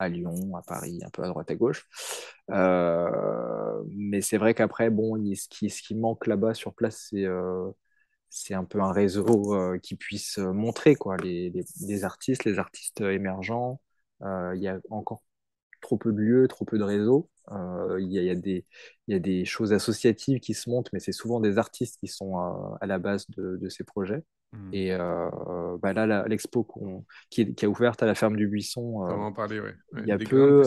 à Lyon, à Paris, un peu à droite, à gauche. mais c'est vrai qu'après, bon, ce, qui, ce qui manque là-bas sur place, c'est c'est un peu un réseau qui puisse montrer quoi, les, les, artistes, les artistes émergents, euh, il y a encore trop peu de lieux, trop peu de réseaux. Euh, il y, a des, y a des choses associatives qui se montent, mais c'est souvent des artistes qui sont euh, à la base de, ces projets. Hmm. Et bah là, l'expo qui, qui, a ouverte à la ferme du Buisson, en parler, ouais. il y a peu.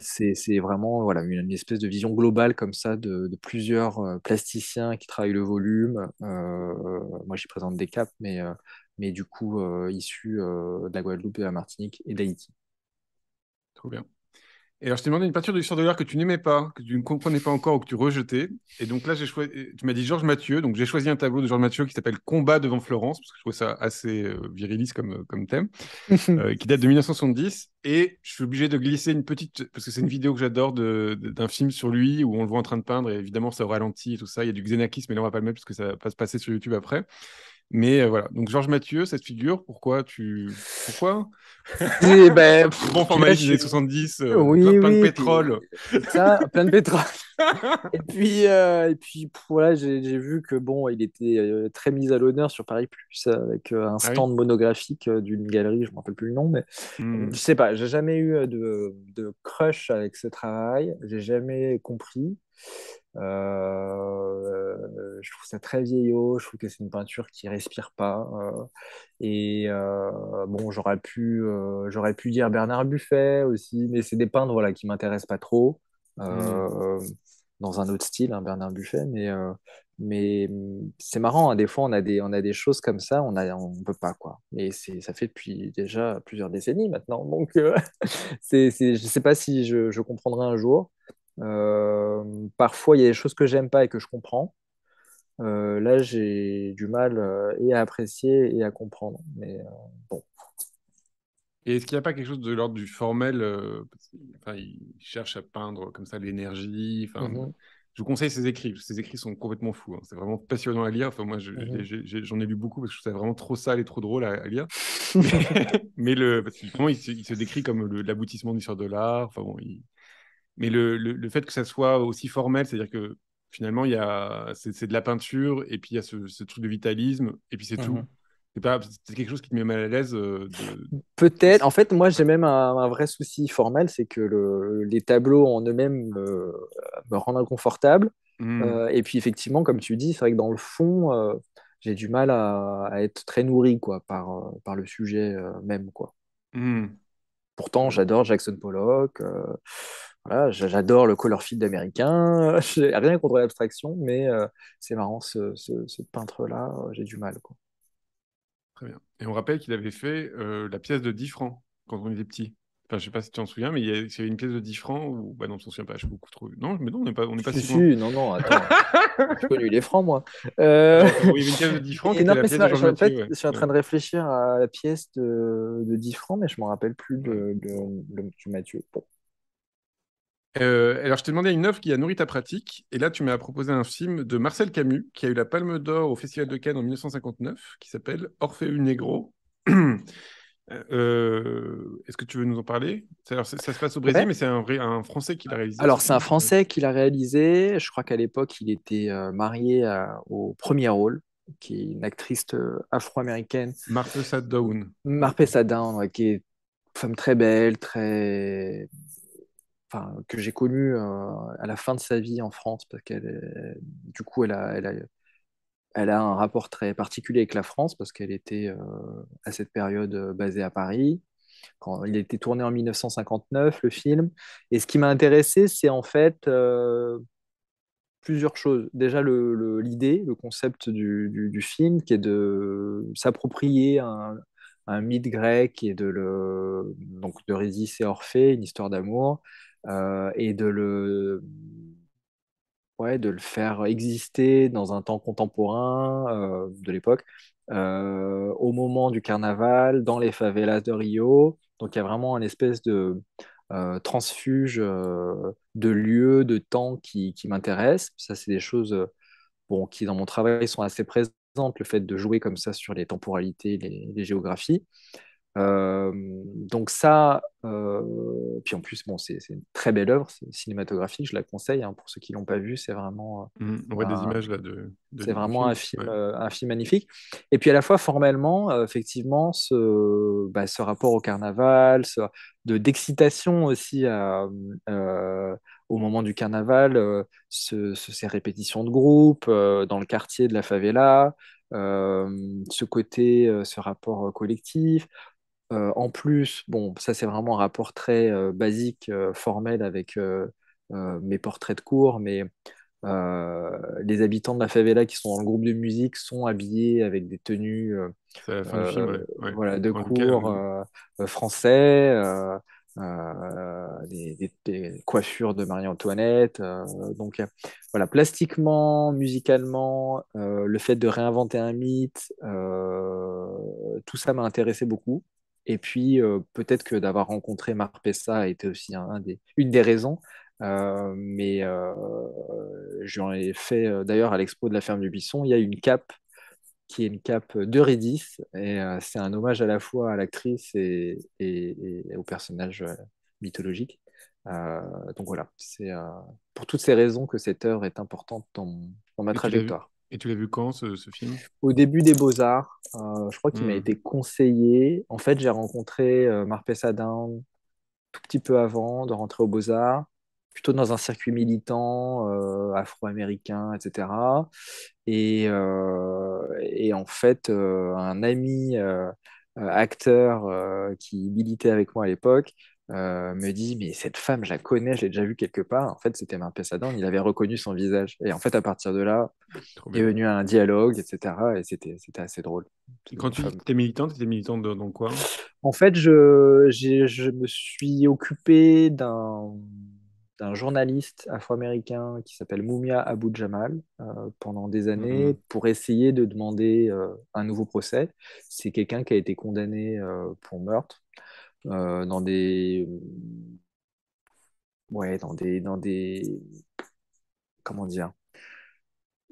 C'est vraiment voilà, une, espèce de vision globale comme ça de, de plusieurs plasticiens qui travaillent le volume. moi, j'y présente des caps, mais mais du coup euh, issus euh, de la Guadeloupe, de la Martinique et d'Haïti. Trop bien. Et alors, je t'ai demandé une peinture de l'histoire de l'art que tu n'aimais pas, que tu ne comprenais pas encore ou que tu rejetais. Et donc là, j'ai choisi, tu m'as dit Georges Mathieu. Donc j'ai choisi un tableau de Georges Mathieu qui s'appelle Combat devant Florence, parce que je trouve ça assez euh, viriliste comme, comme thème, *laughs* qui date de 1970. Et je suis obligé de glisser une petite, parce que c'est une vidéo que j'adore d'un film sur lui où on le voit en train de peindre. Et évidemment, ça ralentit et tout ça. Il y a du Xenakis, mais là, on va pas le mettre parce que ça va se passer sur YouTube après. Mais euh, voilà, donc Georges Mathieu, cette figure, pourquoi tu. Pourquoi? Et ben, *laughs* Bon format des 70, euh, oui, plein, plein de pétrole. Ça, plein de pétrole. *laughs* et puis, euh, et puis voilà, j'ai vu que bon, il était très mis à l'honneur sur Paris Plus avec un ah stand monographique d'une galerie, je ne me rappelle plus le nom, mais hmm. je sais pas, j'ai jamais eu de, de, crush avec ce travail, j'ai jamais compris. Euh, je trouve ça très vieillot, je trouve que c'est une peinture qui respire pas. Euh, et euh, bon, j'aurais pu, j'aurais pu dire Bernard Buffet aussi, mais c'est des peintres voilà, qui m'intéressent pas trop. Mmh. Dans un autre style, hein, Bernard Buffet, mais, mais c'est marrant, hein, des fois on a des, on a des choses comme ça, on ne on peut pas. quoi. Et ça fait depuis déjà plusieurs décennies maintenant, donc *laughs* c'est, je ne sais pas si je, comprendrai un jour. Euh, parfois, il y a des choses que j'aime pas et que je comprends. Euh, là, j'ai du mal euh, et à apprécier et à comprendre. Mais bon. Et est-ce qu'il n'y a pas quelque chose de l'ordre du formel enfin, Il cherche à peindre comme ça l'énergie. Enfin, mhm. Je vous conseille ses écrits. Ses écrits sont complètement fous. Hein. C'est vraiment passionnant à lire. Enfin, moi, mhm. j'en ai, lu beaucoup parce que je trouve ça vraiment trop sale et trop drôle à, lire. *laughs* *laughs* mais, le, parce il, se, il, se, décrit comme l'aboutissement du l'histoire de l'art. Enfin, bon, il, mais le, le, fait que ça soit aussi formel, c'est-à-dire que finalement, il y a, c'est, de la peinture, et puis il y a ce, ce truc de vitalisme, et puis c'est tout. C'est quelque chose qui te met mal à l'aise de... Peut-être. En fait, moi, j'ai même un, vrai souci formel, c'est que le, les tableaux en eux-mêmes me, me, rendent inconfortable. Mmh. et puis, effectivement, comme tu dis, c'est vrai que dans le fond, j'ai du mal à, être très nourri quoi, par, par le sujet même. Quoi. Mmh. Pourtant, j'adore Jackson Pollock. Voilà, j'adore le color field américain. *laughs* J'ai rien contre l'abstraction, mais c'est marrant, ce, ce, peintre-là, j'ai du mal. Quoi. Très bien. Et on rappelle qu'il avait fait la pièce de 10 francs quand on était petit. Enfin, je sais pas si tu t'en souviens, mais il y, avait une pièce de 10 francs ou bah non, on s'en souvient pas, je suis beaucoup trop. Non, mais non, on n'est pas, on est pas si, si. Non, non, attends. *laughs* J'ai connu les francs, moi. Euh... il y avait une pièce de 10 francs. *laughs* Qui non, était la pièce de en fait, je suis en train de réfléchir à la pièce de, de 10 francs, mais je ne me rappelle plus de, de, de, Mathieu. Euh, alors, je t'ai demandé une œuvre qui a nourri ta pratique, et là, tu m'as proposé un film de Marcel Camus, qui a eu la Palme d'Or au Festival de Cannes en 1959, qui s'appelle Orphée Negro. *clears throat* Euh, est-ce que tu veux nous en parler? Ça, ça, se passe au Brésil, mais c'est un, un Français qui l'a réalisé. Alors, c'est un Français qui l'a réalisé. Je crois qu'à l'époque, il était euh, marié au premier rôle, qui est une actrice afro-américaine. Marpessa Dawn. Marpessa Dawn, qui est une femme très belle, très. Que j'ai connue à la fin de sa vie en France, parce qu'elle, du coup, elle a, elle a elle a un rapport très particulier avec la France parce qu'elle était euh, à cette période euh, basée à Paris. Quand il a été tourné en 1959, le film. Et ce qui m'a intéressé, c'est en fait euh, plusieurs choses. Déjà, l'idée, le, concept du, film, qui est de s'approprier un, mythe grec et de le donc et Orphée, une histoire d'amour, et de le ouais, de le faire exister dans un temps contemporain euh, de l'époque, euh, au moment du carnaval, dans les favelas de Rio. Donc il y a vraiment une espèce de euh, transfuge de lieux, de temps qui, qui m'intéressent. Ça, c'est des choses bon, qui, dans mon travail, sont assez présentes, le fait de jouer comme ça sur les temporalités, les géographies. Euh, donc ça, euh, puis en plus, bon, c'est une très belle œuvre cinématographique, je la conseille hein, pour ceux qui l'ont pas vu, c'est vraiment. Mmh, on voit des images là de. c'est vraiment un film, euh, un film magnifique. Et puis à la fois formellement, effectivement, ce, bah, ce rapport au carnaval, ce, de d'excitation aussi au moment du carnaval, ce, ces répétitions de groupe dans le quartier de la favela. ce côté, ce rapport collectif, euh, en plus, bon, ça c'est vraiment un rapport très euh, basique, euh, formel avec mes portraits de cours, mais les habitants de la favela qui sont dans le groupe de musique sont habillés avec des tenues voilà, de cours français, des, coiffures de Marie-Antoinette. donc voilà, plastiquement, musicalement, le fait de réinventer un mythe, tout ça m'a intéressé beaucoup. Et puis, euh, peut-être que d'avoir rencontré Marpessa a été aussi un, des, une des raisons. Euh, mais euh, j'en ai fait d'ailleurs à l'expo de la ferme du Buisson, il y a une cape qui est une cape de Redis. Et c'est un hommage à la fois à l'actrice et, et, au personnage mythologique. donc voilà, c'est pour toutes ces raisons que cette œuvre est importante dans, dans ma trajectoire. Et tu l'as vu quand ce, film? Au début des Beaux-Arts. Euh, je crois qu'il m'a hmm. été conseillé. En fait, j'ai rencontré euh, Marpessa Down tout petit peu avant de rentrer aux Beaux-Arts, plutôt dans un circuit militant euh, afro-américain, etc. Et, et, en fait, un ami acteur qui militait avec moi à l'époque euh, me dit mais cette femme je la connais je l'ai déjà vue quelque part. En fait c'était Marpé Sadan il avait reconnu son visage. Et en fait à partir de là il est venu un dialogue etc et c'était c'était assez drôle. Quand tu étais militante tu étais militante dans quoi? En fait je, je me suis occupé d'un d'un journaliste afro-américain qui s'appelle Moumia Abou Jamal euh, pendant des années mm-hmm. pour essayer de demander euh, un nouveau procès. C'est quelqu'un qui a été condamné pour meurtre euh, dans des ouais dans des dans des comment dire?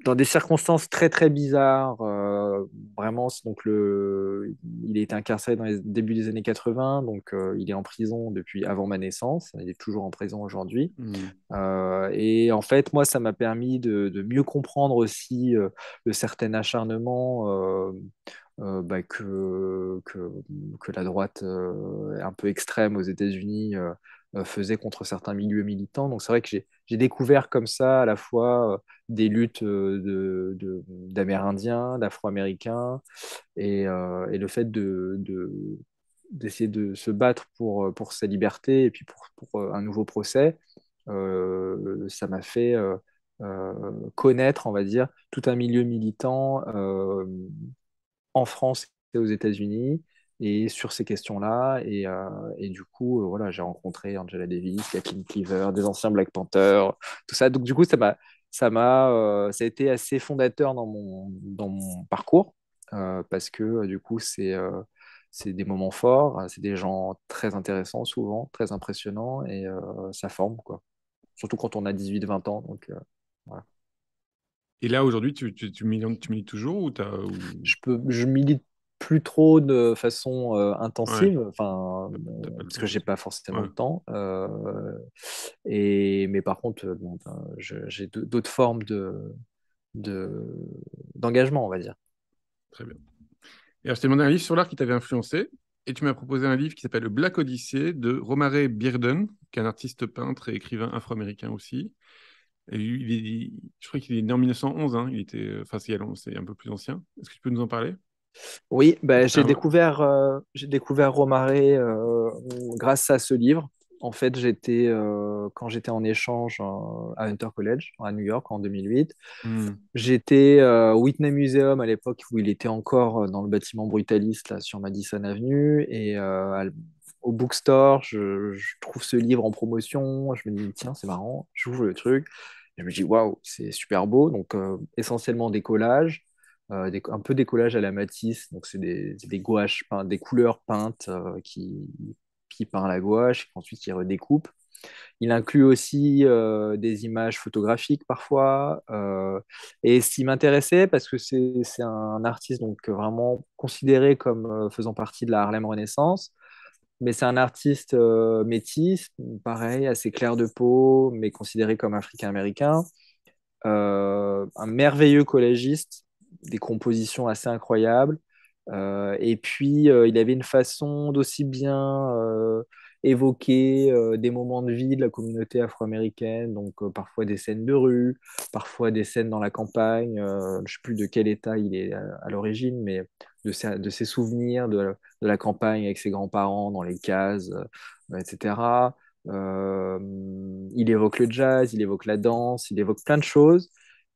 Dans des circonstances très très bizarres, euh, vraiment, donc le, il est incarcéré dans les débuts des années 80, donc euh, il est en prison depuis avant ma naissance, il est toujours en prison aujourd'hui. Mmh. et en fait, moi, ça m'a permis de, de, mieux comprendre aussi le certain acharnement bah, que, que, la droite un peu extrême aux États-Unis faisait contre certains milieux militants. Donc c'est vrai que j'ai découvert comme ça à la fois des luttes d'Amérindiens, de, d'Afro-Américains, et, le fait de, d'essayer de se battre pour, pour sa liberté et puis pour, pour un nouveau procès, euh, ça m'a fait euh, euh, connaître, on va dire, tout un milieu militant en France et aux États-Unis et sur ces questions-là. Et, et, du coup, voilà, j'ai rencontré Angela Davis, Kathleen Cleaver, des anciens Black Panther, tout ça. Donc, du coup, ça m'a, ça m'a, ça a été assez fondateur dans mon, dans mon parcours parce que du coup, c'est c'est des moments forts, c'est des gens très intéressants souvent, très impressionnants et ça forme quoi. Surtout quand on a 18-20 ans. Donc, voilà. Et là, aujourd'hui, tu, tu, tu, milites, tu, milites, toujours ou, as, ou... Je, peux, je milite plus trop de façon intensive, enfin, parce que j'ai pas forcément le temps. Euh, et, mais par contre, bon, ben, j'ai d'autres formes de d'engagement, on va dire. Très bien. Et alors, je t'ai demandé un livre sur l'art qui t'avait influencé, et tu m'as proposé un livre qui s'appelle Le Black Odyssey de Romare Bearden, qui est un artiste peintre et écrivain afro-américain aussi. Je crois qu'il est né en 1911, hein. il était, enfin c'est un peu plus ancien. Est-ce que tu peux nous en parler? Oui, ben, j'ai découvert, euh, j'ai découvert Romare euh, grâce à ce livre. En fait, j'étais euh, quand j'étais en échange à Hunter College à New York en 2008. Hmm. J'étais au Whitney Museum à l'époque où il était encore dans le bâtiment brutaliste là sur Madison Avenue et au bookstore, je, trouve ce livre en promotion. Je me dis tiens c'est marrant, j'ouvre le truc. Je me dis waouh c'est super beau. Donc essentiellement des collages. un peu des collages à la Matisse, donc c'est des, des, gouaches, des couleurs peintes qui, qui peint la gouache, ensuite il redécoupe. Il inclut aussi euh, des images photographiques parfois. Euh, et ce qui m'intéressait, parce que c'est un artiste donc vraiment considéré comme euh, faisant partie de la Harlem Renaissance, mais c'est un artiste métis, pareil, assez clair de peau, mais considéré comme africain-américain. un merveilleux collégiste, des compositions assez incroyables. Euh, et puis, euh, il avait une façon d'aussi bien euh, évoquer des moments de vie de la communauté afro-américaine, donc parfois des scènes de rue, parfois des scènes dans la campagne. je ne sais plus de quel état il est à, l'origine, mais de ses, souvenirs de, la campagne avec ses grands-parents dans les cases, etc. il évoque le jazz, il évoque la danse, il évoque plein de choses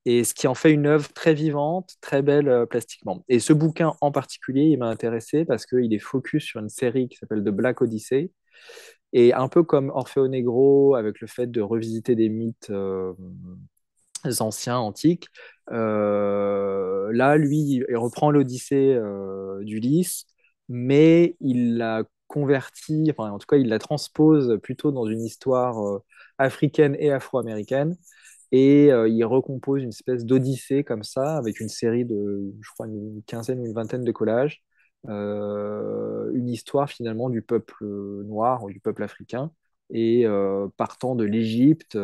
et ce qui en fait une œuvre très vivante, très belle euh, plastiquement. Et ce bouquin en particulier, il m'a intéressé parce qu'il est focus sur une série qui s'appelle The Black Odyssey. Et un peu comme Orfeo Negro, avec le fait de revisiter des mythes euh, anciens, antiques, euh, là, lui, il reprend l'Odyssée d'Ulysse, mais il la convertit, enfin, en tout cas, il la transpose plutôt dans une histoire africaine et afro-américaine. Et euh, il recompose une espèce d'odyssée comme ça, avec une série de, je crois, une quinzaine une vingtaine de collages. Euh, une histoire finalement du peuple noir ou du peuple africain, et euh, partant de l'Égypte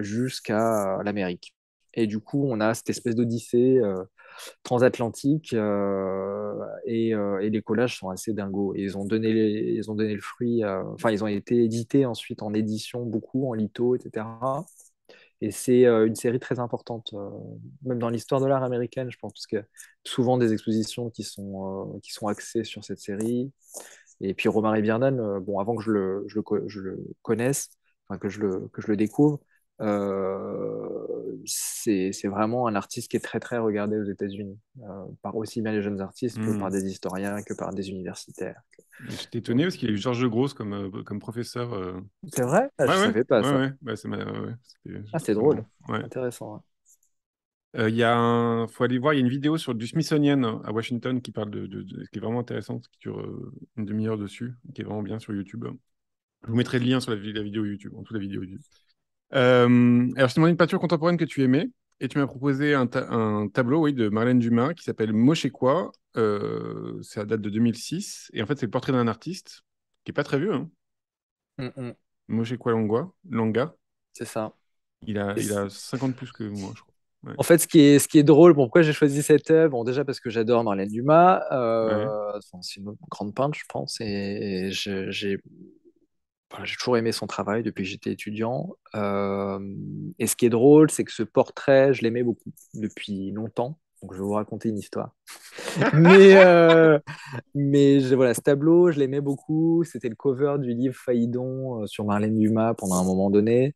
jusqu'à l'Amérique. Et du coup, on a cette espèce d'odyssée transatlantique euh, et, euh, les collages sont assez dingos. Et ils ont donné, ils ont donné le fruit, enfin, ils ont été édités ensuite en édition, beaucoup en litho, etc. Et c'est euh, une série très importante, même dans l'histoire de l'art américaine, je pense, parce que souvent des expositions qui sont, qui sont axées sur cette série. Et puis Romare Bierdan, bon, avant que je le, je le, je le connaisse, enfin, que, je le, que je le découvre, euh, c'est vraiment un artiste qui est très très regardé aux États-Unis, euh, par aussi bien les jeunes artistes que hmm. par des historiens, que par des universitaires. J'étais étonné parce qu'il y a eu Georges Grosse comme, euh, comme professeur. C'est vrai? Ah, Je ne savais pas ça. Bah, ah, c'est drôle, intéressant. Il y a un... faut aller voir, il y a une vidéo sur du Smithsonian à Washington qui parle de, de, qui est vraiment intéressante, qui dure une demi-heure dessus, qui est vraiment bien sur YouTube. Je vous mettrai le lien sur la, la vidéo YouTube, en toute la vidéo YouTube. Euh, alors, je t'ai demandé une peinture contemporaine que tu aimais et tu m'as proposé un, tableau oui, de Marlène Dumas qui s'appelle c'est à date de 2006. Et en fait, c'est le portrait d'un artiste qui n'est pas très vieux. Hein. Mm Longwa, Langa. C'est ça. Il a, il a 50 plus que moi, je crois. En fait, ce qui est, ce qui est drôle, pourquoi j'ai choisi cette œuvre, bon, déjà parce que j'adore Marlène Dumas, euh, c'est une grande peintre, je pense, et, j'ai j'ai toujours aimé son travail depuis que j'étais étudiant. Euh, et ce qui est drôle, c'est que ce portrait, je l'aimais beaucoup depuis longtemps. Donc, je vais vous raconter une histoire. *laughs* mais euh, mais je, voilà, ce tableau, je l'aimais beaucoup. C'était le cover du livre Faïdon sur Marlène Dumas pendant un moment donné.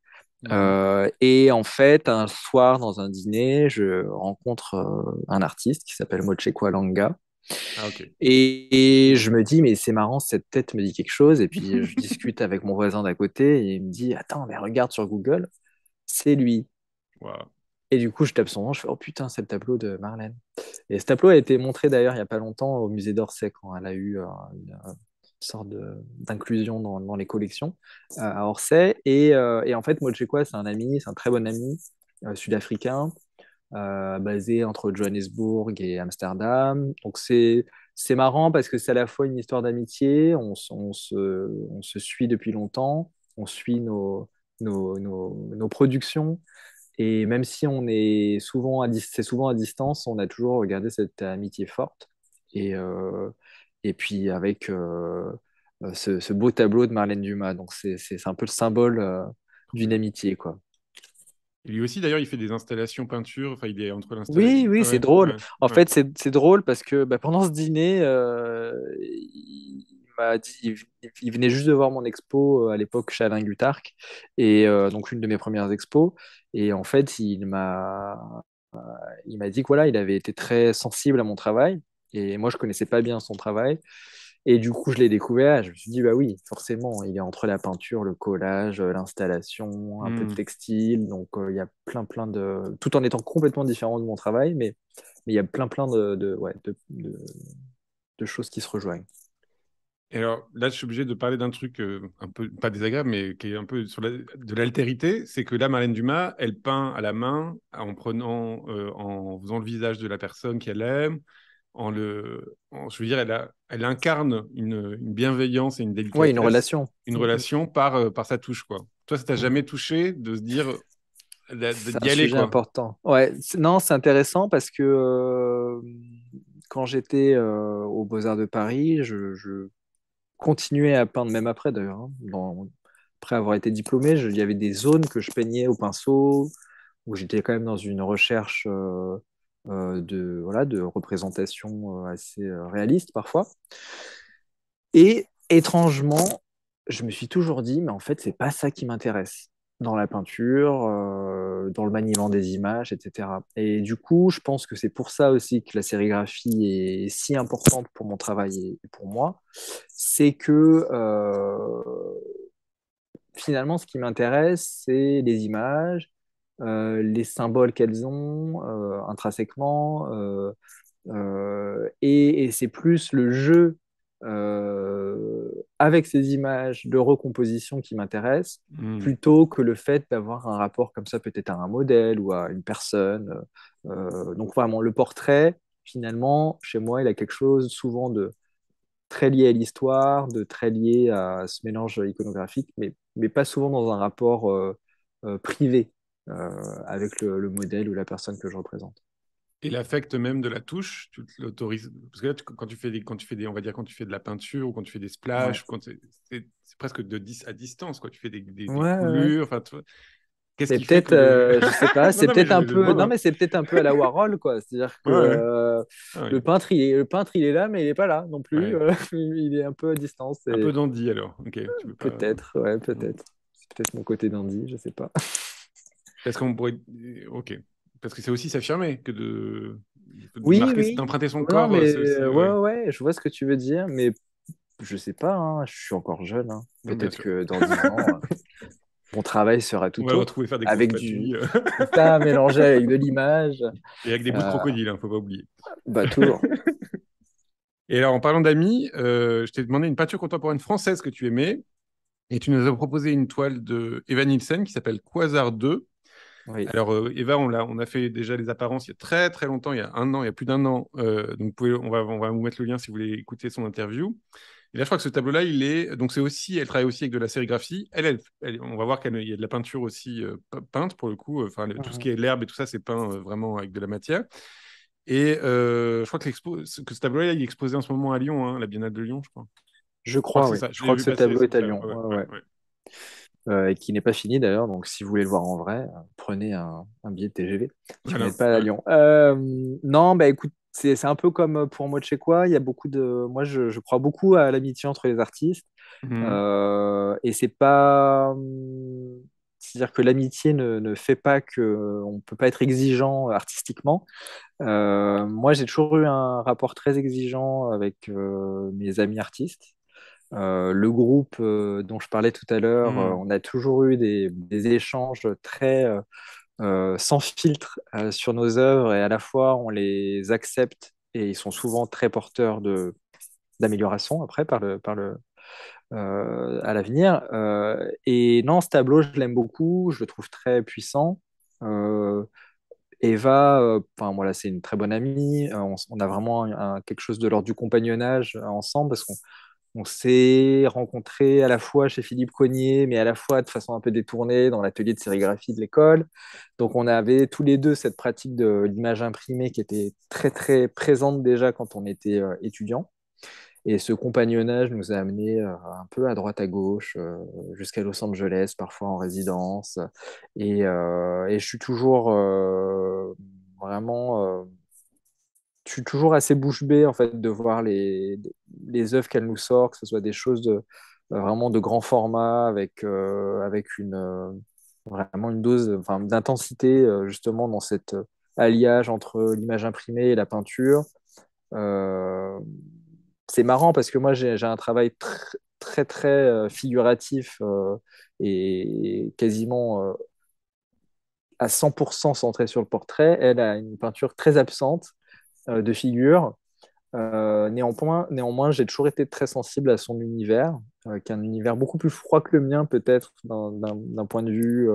Euh, et en fait, un soir, dans un dîner, je rencontre euh, un artiste qui s'appelle Mochekwa Langa. Ah, et, je me dis, mais c'est marrant, cette tête me dit quelque chose. Et puis, *laughs* je discute avec mon voisin d'à côté et il me dit, attends, mais regarde sur Google, c'est lui. Et du coup, je tape son nom, je fais, oh putain, c'est le tableau de Marlène. Et ce tableau a été montré d'ailleurs il n'y a pas longtemps au musée d'Orsay quand elle a eu euh, une, sorte d'inclusion dans, les collections euh, à Orsay. Et, euh, en fait, quoi c'est un ami, c'est un très bon ami euh, sud-africain, basé entre Johannesburg et Amsterdam. Donc c'est marrant parce que c'est à la fois une histoire d'amitié, on, se, on, se, suit depuis longtemps, on suit nos, nos, nos, productions. Et même si on est souvent à, c'est souvent à distance, on a toujours regardé cette amitié forte. Et, et puis avec euh, euh, ce, beau tableau de Marlène Dumas. Donc c'est un peu le symbole euh, d'une amitié, quoi. lui aussi, d'ailleurs, il fait des installations peinture. Enfin, il est entre l'installation. Oui, oui, c'est drôle. En fait, c'est drôle parce que bah, pendant ce dîner, il m'a dit, il, venait juste de voir mon expo à l'époque chez Alain Gutarc, et donc une de mes premières expos. Et en fait, il m'a, il m'a dit que voilà, il avait été très sensible à mon travail et moi, je connaissais pas bien son travail. Et du coup, je l'ai découvert. Je me suis dit, bah oui, forcément, il est entre la peinture, le collage, euh, l'installation, un peu de hmm. textile. Donc, euh, il y a plein, plein de. Tout en étant complètement différent de mon travail, mais, mais il y a plein, plein de, de, ouais, de, de, choses qui se rejoignent. Et alors là, je suis obligé de parler d'un truc euh, un peu, pas désagréable, mais qui est un peu sur de l'altérité. C'est que là, Marlène Dumas, elle peint à la main en prenant, en faisant le visage de la personne qu'elle aime en le, je veux dire, elle, elle incarne une, bienveillance et une délicatesse. Oui, une relation. Une relation par, euh, par sa touche, quoi. Toi, ça t'a jamais touché de se dire d'y aller, C'est important. Ouais, non, c'est intéressant parce que euh, quand j'étais euh, au Beaux-Arts de Paris, je, continuais à peindre, même après d'ailleurs. Hein, après avoir été diplômé, il y avait des zones que je peignais au pinceau, où j'étais quand même dans une recherche euh, de, voilà, de représentation euh, assez euh, réaliste parfois. Et étrangement, je me suis toujours dit, mais en fait, c'est pas ça qui m'intéresse dans la peinture, dans le maniement des images, etc. Et du coup, je pense que c'est pour ça aussi que la sérigraphie est si importante pour mon travail et pour moi. C'est que finalement, ce qui m'intéresse, c'est les images, euh, les symboles qu'elles ont euh, intrinsèquement. Euh, et, c'est plus le jeu avec ces images de recomposition qui m'intéresse, hmm. plutôt que le fait d'avoir un rapport comme ça peut-être à un modèle ou à une personne. donc vraiment, le portrait, finalement, chez moi, il a quelque chose souvent de très lié à l'histoire, de très lié à ce mélange iconographique, mais, mais pas souvent dans un rapport privé. Euh, avec le, modèle ou la personne que je représente. Et l'affect même de la touche, tu l'autorises? Parce que là, quand tu fais des, quand tu fais des, on va dire quand tu fais de la peinture ou quand tu fais des splashes, c'est presque de 10 à distance, quoi. Tu fais des, des, coulures, enfin. C'est peut-être, euh, je sais pas, *laughs* c'est peut-être un peu, non mais c'est peut-être un peu à la Warhol quoi. C'est-à-dire que euh, ah le peintre, il est, le peintre, il est là, mais il est pas là non plus. *laughs* il est un peu à distance. Un peu dandy alors. Peut-être, ouais, peut-être. C'est peut-être mon côté dandy, je sais pas. Parce qu'on pourrait. Ok. Parce que c'est aussi s'affirmer que de. Oui, d'emprunter son corps. Mais... ouais, ouais, je vois ce que tu veux dire, mais je sais pas, hein, je suis encore jeune. Hein. Peut-être que dans 10 ans, euh, *laughs* mon travail sera tout autre. Faire des avec du ça mélangé avec de l'image. Et avec des bouts de euh, crocodile, hein, faut pas oublier. Bah, toujours. *laughs* Et alors, en parlant d'amis, euh, je t'ai demandé une peinture contemporaine française que tu aimais. Et tu nous as proposé une toile de Evan Nielsen qui s'appelle Quasar 2. Alors, euh, Eva, on a, on a fait déjà les apparences il y a très très longtemps, il y a un an, il y a plus d'un an. donc, vous pouvez, on, va, on va vous mettre le lien si vous voulez écouter son interview. Et là, je crois que ce tableau-là, il est. Donc, c'est aussi. Elle travaille aussi avec de la sérigraphie. Elle, elle, on va voir qu'il y a de la peinture aussi peinte pour le coup. Enfin, tout ce qui est l'herbe et tout ça, c'est peint vraiment avec de la matière. Et je crois que, que ce tableau-là, il est exposé en ce moment à Lyon, hein, la Biennale de Lyon, je crois. Je crois, oui. Je, crois que ce tableau est à Lyon. Euh, et qui n'est pas fini d'ailleurs. Donc, si vous voulez le voir en vrai, euh, prenez un, billet de TGV. Si vous n'êtes pas à Lyon. Euh, non, bah écoute, c'est un peu comme pour moi chez quoi. Il y a beaucoup de. Moi, je, crois beaucoup à l'amitié entre les artistes. Mmh. et c'est pas. C'est-à-dire que l'amitié ne, ne, fait pas qu'on ne peut pas être exigeant artistiquement. moi, j'ai toujours eu un rapport très exigeant avec mes amis artistes. Euh, le groupe euh, dont je parlais tout à l'heure, euh, mm. on a toujours eu des, échanges très sans filtre sur nos œuvres et à la fois on les accepte et ils sont souvent très porteurs de d'amélioration après par le, par le, à l'avenir. et non, ce tableau, je l'aime beaucoup, je le trouve très puissant. Eva, enfin voilà, c'est une très bonne amie. On, a vraiment quelque chose de l'ordre du compagnonnage ensemble parce qu'on on s'est rencontrés à la fois chez Philippe Cognier, mais à la fois de façon un peu détournée dans l'atelier de sérigraphie de l'école. Donc on avait tous les deux cette pratique de l'image imprimée qui était très très présente déjà quand on était euh, étudiant. Et ce compagnonnage nous a amenés euh, un peu à droite à gauche, euh, jusqu'à Los Angeles, parfois en résidence. Et, et je suis toujours vraiment je suis toujours assez bouche bée en fait de voir les, les œuvres qu'elle nous sort, que ce soit des choses euh, vraiment de grand format avec, euh, avec une, euh, vraiment une dose enfin, d'intensité justement dans cet alliage entre l'image imprimée et la peinture. c'est marrant parce que moi j'ai un travail très très, très figuratif et quasiment à 100% centré sur le portrait. Elle a une peinture très absente euh, de figure. Euh, néanmoins, j'ai toujours été très sensible à son univers, euh, qui est un univers beaucoup plus froid que le mien, peut-être d'un point de vue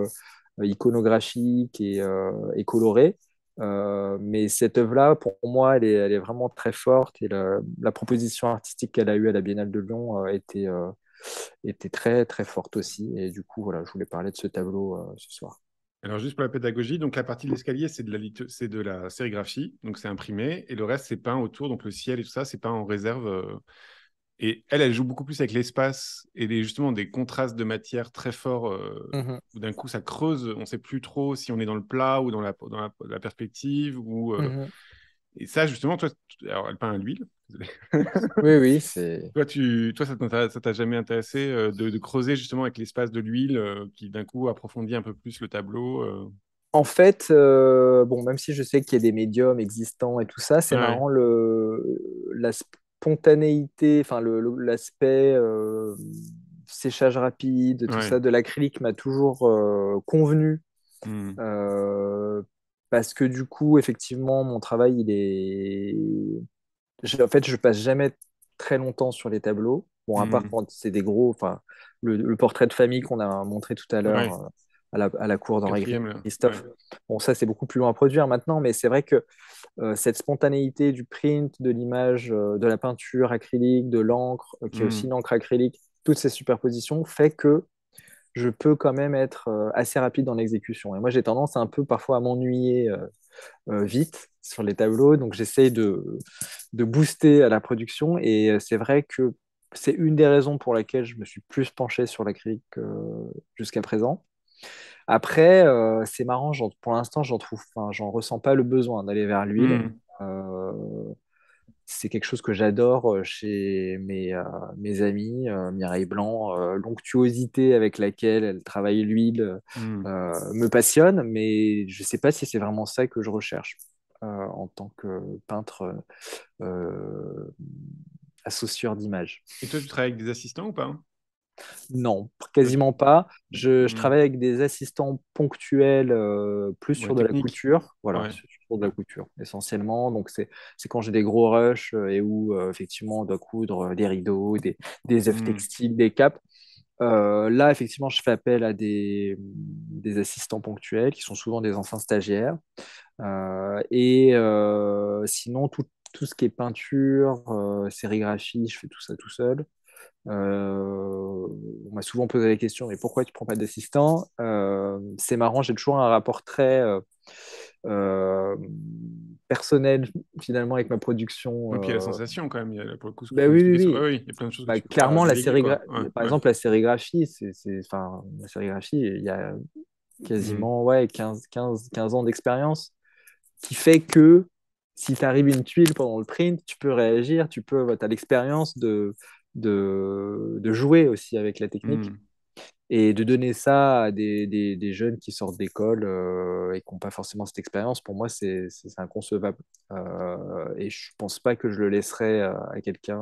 iconographique et, coloré. mais cette œuvre-là, pour moi, elle est, elle est, vraiment très forte et la, proposition artistique qu'elle a eue à la Biennale de Lyon était, était très très forte aussi. Et du coup, voilà, je voulais parler de ce tableau ce soir. Alors, juste pour la pédagogie, donc la partie de l'escalier, c'est de, la c'est de la sérigraphie, donc c'est imprimé, et le reste, c'est peint autour, donc le ciel et tout ça, c'est peint en réserve. Euh, et elle, elle joue beaucoup plus avec l'espace et justement des contrastes de matière très forts. Euh, mmh d'un coup, ça creuse, on ne sait plus trop si on est dans le plat ou dans la, dans la, perspective. Ou, euh, mmh et ça, justement, toi, alors, elle peint à l'huile. Oui, oui, *laughs* c'est. Toi, tu... toi ça t'a jamais intéressé euh, de, creuser justement avec l'espace de l'huile euh, qui, d'un coup, approfondit un peu plus le tableau euh? En fait, bon, même si je sais qu'il y a des médiums existants et tout ça, c'est marrant le... la spontanéité, enfin, l'aspect séchage rapide, tout ça de l'acrylique m'a toujours convenu. Mmh parce que du coup, effectivement, mon travail, il est. en fait, je passe jamais très longtemps sur les tableaux. Bon, à part hmm. quand c'est des gros, enfin, le, portrait de famille qu'on a montré tout à l'heure euh, à, la, à, la, cour d'Henri Christophe. Bon, ça, c'est beaucoup plus long à produire maintenant, mais c'est vrai que euh, cette spontanéité du print, de l'image, euh, de la peinture acrylique, de l'encre, qui est aussi hmm. une encre acrylique, toutes ces superpositions fait que je peux quand même être assez rapide dans l'exécution. Et moi, j'ai tendance un peu parfois à m'ennuyer vite sur les tableaux, donc j'essaye de, de booster à la production. Et c'est vrai que c'est une des raisons pour laquelle je me suis plus penché sur l'acrylique jusqu'à présent. Après, c'est marrant, pour l'instant, j'en trouve, j'en ressens pas le besoin d'aller vers l'huile. Mmh c'est quelque chose que j'adore euh, chez mes, euh, mes amis, euh, Mireille Blanc. L'onctuosité avec laquelle elle travaille l'huile mmh. me passionne, mais je ne sais pas si c'est vraiment ça que je recherche en tant que peintre associeur d'images. Et toi, tu travailles avec des assistants ou pas non, quasiment pas. Je, mmh. travaille avec des assistants ponctuels, euh, plus sur de la couture. Voilà, sur de la couture, essentiellement. Donc, c'est quand j'ai des gros rushs euh, et où, euh, effectivement, on doit coudre des rideaux, des, des œufs mmh. textiles, des capes. là, effectivement, je fais appel à des, des, assistants ponctuels qui sont souvent des anciens stagiaires. et sinon, tout, tout, ce qui est peinture, sérigraphie, je fais tout ça tout seul. On m'a souvent posé la question, mais pourquoi tu prends pas d'assistant? C'est marrant, j'ai toujours un rapport très personnel finalement avec ma production. Et puis il y a la sensation quand même, il y a, pour le coup, bah oui, oui, oui. il y a plein de choses. Bah, clairement, la sérigraphie, par exemple, la sérigraphie, c'est, enfin, la sérigraphie, il y a quasiment mm. ouais, 15, 15, 15 ans d'expérience qui fait que si tu arrives une tuile pendant le print, tu peux réagir, tu peux, as l'expérience de, de, de, jouer aussi avec la technique. Mm. Et de donner ça à des, des, jeunes qui sortent d'école euh, et qui n'ont pas forcément cette expérience, pour moi, c'est inconcevable. Euh, et je ne pense pas que je le laisserais euh, à quelqu'un.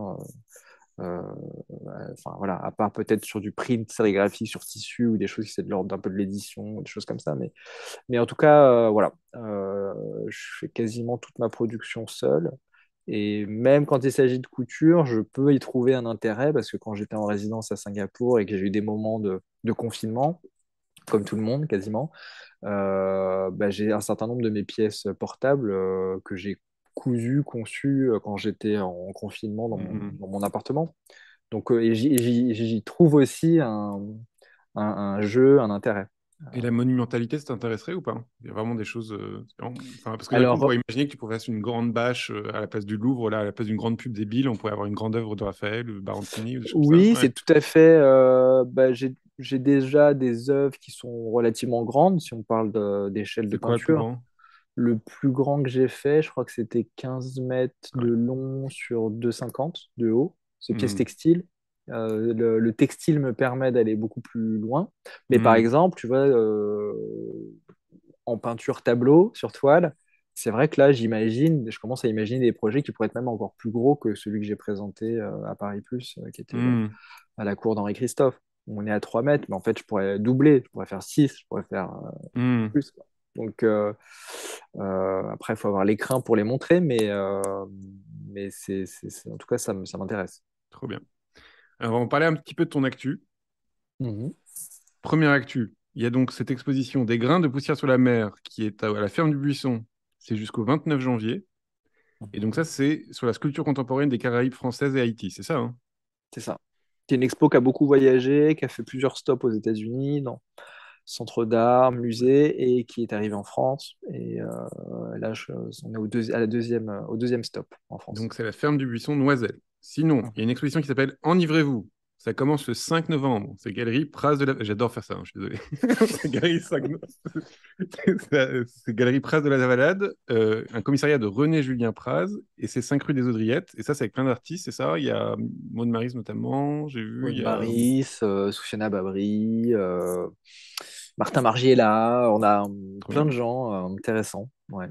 enfin voilà, à part peut-être sur du print, sérigraphie, sur tissu ou des choses qui sont de l'ordre d'un peu de l'édition, des choses comme ça. Mais, mais en tout cas, voilà, je fais quasiment toute ma production seule. Et même quand il s'agit de couture, je peux y trouver un intérêt parce que quand j'étais en résidence à Singapour et que j'ai eu des moments de, confinement, comme tout le monde quasiment, euh, bah, j'ai un certain nombre de mes pièces portables euh, que j'ai cousues, conçues euh, quand j'étais en confinement dans mon, mmh appartement. Donc j'y trouve aussi un jeu, un intérêt. Et la monumentalité, ça t'intéresserait ou pas? Il y a vraiment des choses. Euh, parce que Alors, on pourrait imaginer que tu pourrais faire une grande bâche euh, à la place du Louvre, là, à la place d'une grande pub débile, on pourrait avoir une grande œuvre de Raphaël, Barontini. Oui, c'est tout à fait. Euh, bah, J'ai déjà des œuvres qui sont relativement grandes, si on parle d'échelle de, peinture. Le plus grand que j'ai fait, je crois que c'était 15 mètres de long sur 2,50 de haut. C'est pièce mmh. textile. Euh, le, textile me permet d'aller beaucoup plus loin. Mais par hmm. exemple, tu vois, euh, en peinture tableau sur toile, c'est vrai que là, j'imagine, je commence à imaginer des projets qui pourraient être même encore plus gros que celui que j'ai présenté euh, à Paris Plus, qui était hmm. à la cour d'Henri Christophe. On est à 3 mètres, mais en fait, je pourrais doubler, je pourrais faire 6, je pourrais faire hmm. plus. Donc, après, il faut avoir l'écrin pour les montrer, mais, mais c'est, en tout cas, ça m'intéresse. Trop bien. Alors, on va parler un petit peu de ton actu. Mhm. Première actu, il y a donc cette exposition des grains de poussière sur la mer qui est à la ferme du Buisson. C'est jusqu'au 29 janvier. Et donc ça, c'est sur la sculpture contemporaine des Caraïbes françaises et Haïti, c'est ça hein? C'est ça. C'est une expo qui a beaucoup voyagé, qui a fait plusieurs stops aux États-Unis, dans centre d'art, musée, et qui est arrivé en France. Et euh, là, on est au, à la deuxième, au deuxième stop en France. Donc c'est la ferme du Buisson Noiselle. Sinon, il y a une exposition qui s'appelle Enivrez-vous. Ça commence le 5 novembre. C'est Galerie Pras de la... J'adore faire ça, hein, je suis désolé. *laughs* c'est Galerie, 5... *laughs* Galerie Pras de la Valade, euh, un commissariat de René-Julien Praz, et c'est 5 rue des Audriettes. Et ça, c'est avec plein d'artistes, c'est ça? Il y a Maud Maris notamment, j'ai vu. Maud Maris, euh, Soufiana Babri, euh, Martin Margiela, on a plein de gens intéressants. Ouais.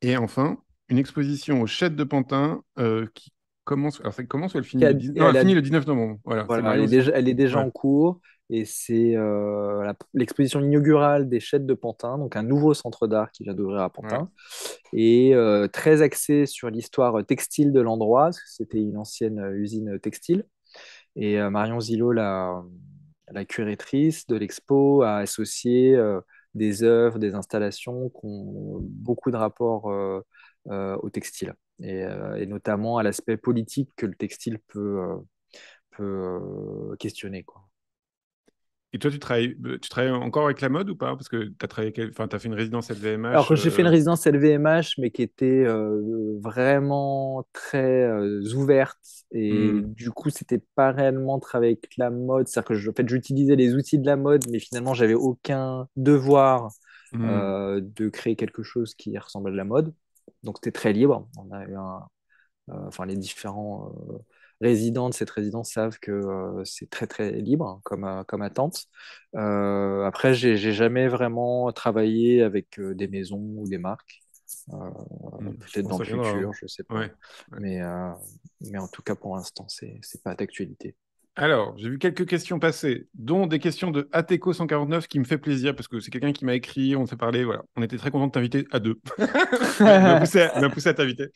Et enfin, une exposition au Chète de Pantin euh, qui commence. Alors, ça commence ou elle finit, le, elle finit le 19 novembre. Voilà, elle, est déjà, elle est déjà en cours et c'est euh, l'exposition inaugurale des Chètes de Pantin, donc un nouveau centre d'art qui vient d'ouvrir à Pantin, et euh, très axé sur l'histoire textile de l'endroit, parce que c'était une ancienne usine textile. Et Marion Zillo, la, la curatrice de l'expo, a associé des œuvres, des installations qui ont beaucoup de rapports au textile euh, et, notamment à l'aspect politique que le textile peut, euh, peut questionner. Quoi. Et toi, tu travailles, tu travailles encore avec la mode ou pas? Parce que tu as, travaillé, enfin, as fait une résidence LVMH. Alors, j'ai fait une résidence LVMH, mais qui était vraiment très ouverte. Et hmm. du coup, c'était pas réellement travailler avec la mode. C'est-à-dire que en fait, j'utilisais les outils de la mode, mais finalement, j'avais aucun devoir hmm. de créer quelque chose qui ressemble à de la mode. Donc c'était très libre. On a eu un, euh, enfin, les différents euh, résidents de cette résidence savent que euh, c'est très très libre comme, comme attente. après, j'ai jamais vraiment travaillé avec des maisons ou des marques. Mmh, peut-être dans le futur, je ne sais pas. Mais, mais en tout cas, pour l'instant, c'est n'est pas d'actualité. Alors, j'ai vu quelques questions passer, dont des questions de Ateco 149 qui me fait plaisir parce que c'est quelqu'un qui m'a écrit, on s'est parlé, voilà. On était très content de t'inviter à deux. Il m'a poussé, à t'inviter.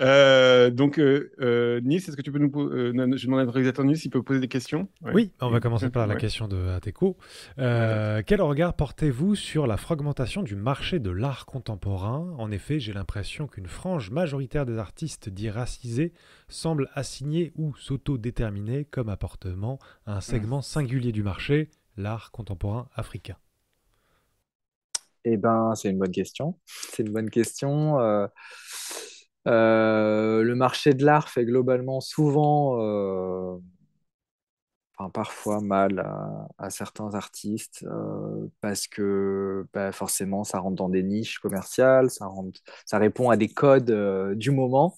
Euh, donc, euh, euh, Nice, est-ce que tu peux nous. je demande à notre réalisateur Nice s'il peut poser des questions. Oui, on va commencer par la question de Ateco. quel regard portez-vous sur la fragmentation du marché de l'art contemporain? En effet, j'ai l'impression qu'une frange majoritaire des artistes dits racisés semble assigner ou s'auto-déterminer comme appartement à un segment singulier du marché, l'art contemporain africain Eh ben, c'est une bonne question. C'est une bonne question. Euh, euh, le marché de l'art fait globalement souvent euh, parfois mal à, certains artistes euh, parce que bah, forcément ça rentre dans des niches commerciales, ça, ça répond à des codes euh, du moment.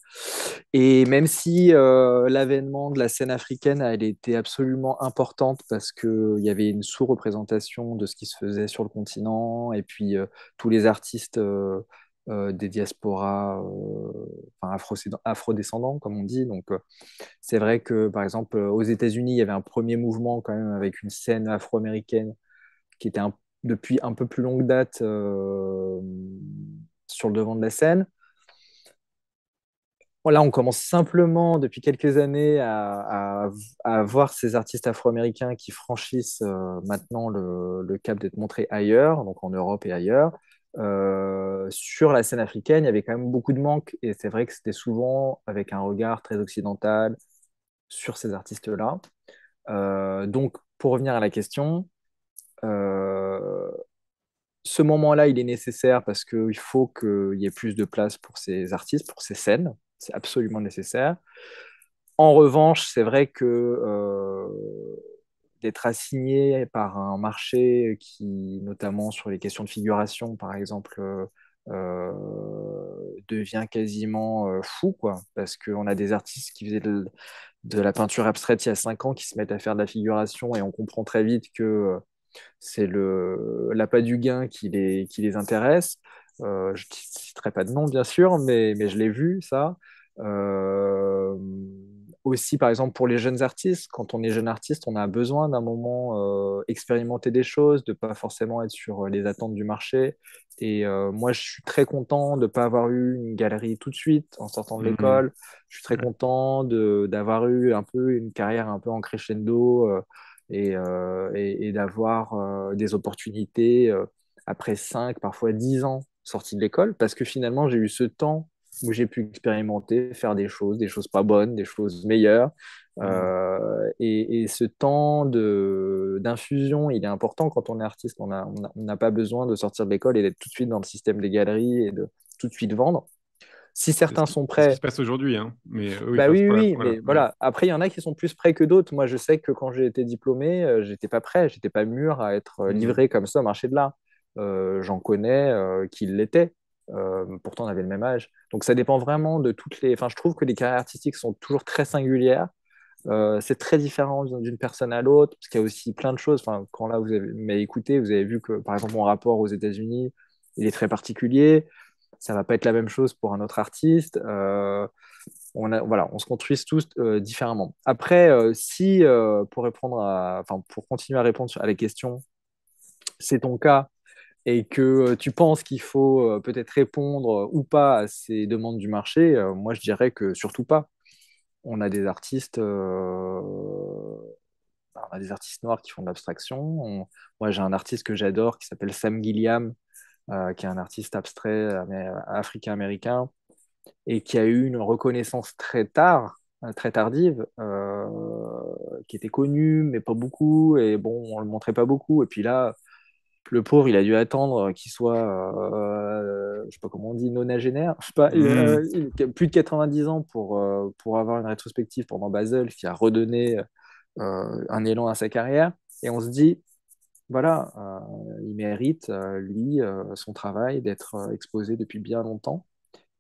Et même si euh, l'avènement de la scène africaine elle était absolument importante parce qu'il y avait une sous-représentation de ce qui se faisait sur le continent et puis tous les artistes des diasporas euh, afro-descendants, comme on dit. Donc, euh, c'est vrai que, par exemple, aux États-Unis, il y avait un premier mouvement quand même avec une scène afro-américaine qui était depuis un peu plus longue date sur le devant de la scène. On commence simplement depuis quelques années à, voir ces artistes afro-américains qui franchissent maintenant le, le cap d'être montrés ailleurs, donc en Europe et ailleurs. Euh, sur la scène africaine, il y avait quand même beaucoup de manques et c'est vrai que c'était souvent avec un regard très occidental sur ces artistes-là. Euh, donc, pour revenir à la question, euh, ce moment-là, il est nécessaire parce qu'il faut qu'il y ait plus de place pour ces artistes, pour ces scènes. C'est absolument nécessaire. En revanche, c'est vrai que d'être assigné par un marché qui, notamment sur les questions de figuration, par exemple, euh, euh, devient quasiment euh, fou, quoi, parce qu'on a des artistes qui faisaient de, la peinture abstraite il y a cinq ans qui se mettent à faire de la figuration et on comprend très vite que c'est l'appât du gain qui les, qui les intéresse. je ne citerai pas de nom, bien sûr, mais, mais je l'ai vu, ça aussi, par exemple, pour les jeunes artistes, quand on est jeune artiste, on a besoin d'un moment euh, expérimenter des choses, de pas forcément être sur euh, les attentes du marché. Et euh, moi, je suis très content de ne pas avoir eu une galerie tout de suite en sortant de mmh l'école. Je suis très content d'avoir eu un peu une carrière un peu en crescendo et, et, d'avoir des opportunités après 5, parfois 10 ans sortis de l'école, parce que finalement, j'ai eu ce temps où j'ai pu expérimenter, faire des choses, des choses pas bonnes, des choses meilleures. Mmh. Euh, et, ce temps d'infusion, il est important quand on est artiste. On n'a on pas besoin de sortir de l'école et d'être tout de suite dans le système des galeries et de tout de suite vendre. Si certains sont prêts. Ce qui se passe aujourd'hui. Hein. Mais, euh, oui, bah oui, oui, mais voilà. Après, il y en a qui sont plus prêts que d'autres. Moi, je sais que quand j'ai été diplômé, euh, j'étais pas prêt, j'étais pas mûr à être mmh. livré comme ça au marché de l'art. J'en connais qui l'étaient. Euh, pourtant, on avait le même âge. Donc, ça dépend vraiment de toutes les. Enfin, je trouve que les carrières artistiques sont toujours très singulières. Euh, c'est très différent d'une personne à l'autre, parce qu'il y a aussi plein de choses. Enfin, quand là, vous avez écouté, vous avez vu que, par exemple, mon rapport aux États-Unis, il est très particulier. Ça va pas être la même chose pour un autre artiste. Euh, on, voilà, on se construit tous différemment. Après, si, pour répondre à, enfin, pour continuer à répondre à la question, c'est ton cas et que euh, tu penses qu'il faut euh, peut-être répondre ou pas à ces demandes du marché, euh, moi je dirais que surtout pas. On a des artistes, des artistes noirs qui font de l'abstraction. Moi j'ai un artiste que j'adore qui s'appelle Sam Gilliam, qui est un artiste abstrait africain-américain et qui a eu une reconnaissance très tard, très tardive, qui était connue mais pas beaucoup et bon on le montrait pas beaucoup. Et puis là le pauvre, il a dû attendre qu'il soit, euh, je sais pas comment on dit, nonagénaire, je sais pas, mmh. plus de 90 ans pour, euh, pour avoir une rétrospective pendant Basel qui a redonné euh, un élan à sa carrière. Et on se dit, voilà, il mérite, lui, son travail d'être exposé depuis bien longtemps.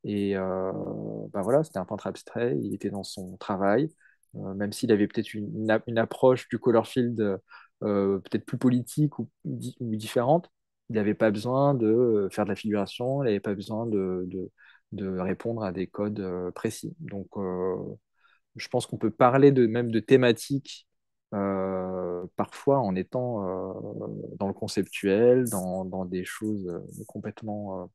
Et ben voilà, c'était un peintre abstrait, il était dans son travail, même s'il avait peut-être une, une, approche du color field euh, peut-être plus politique ou, différente, il n'avait pas besoin de euh, faire de la figuration, il n'avait pas besoin de, répondre à des codes euh, précis. Donc, je pense qu'on peut parler de, même de thématiques parfois en étant dans le conceptuel, dans, dans des choses complètement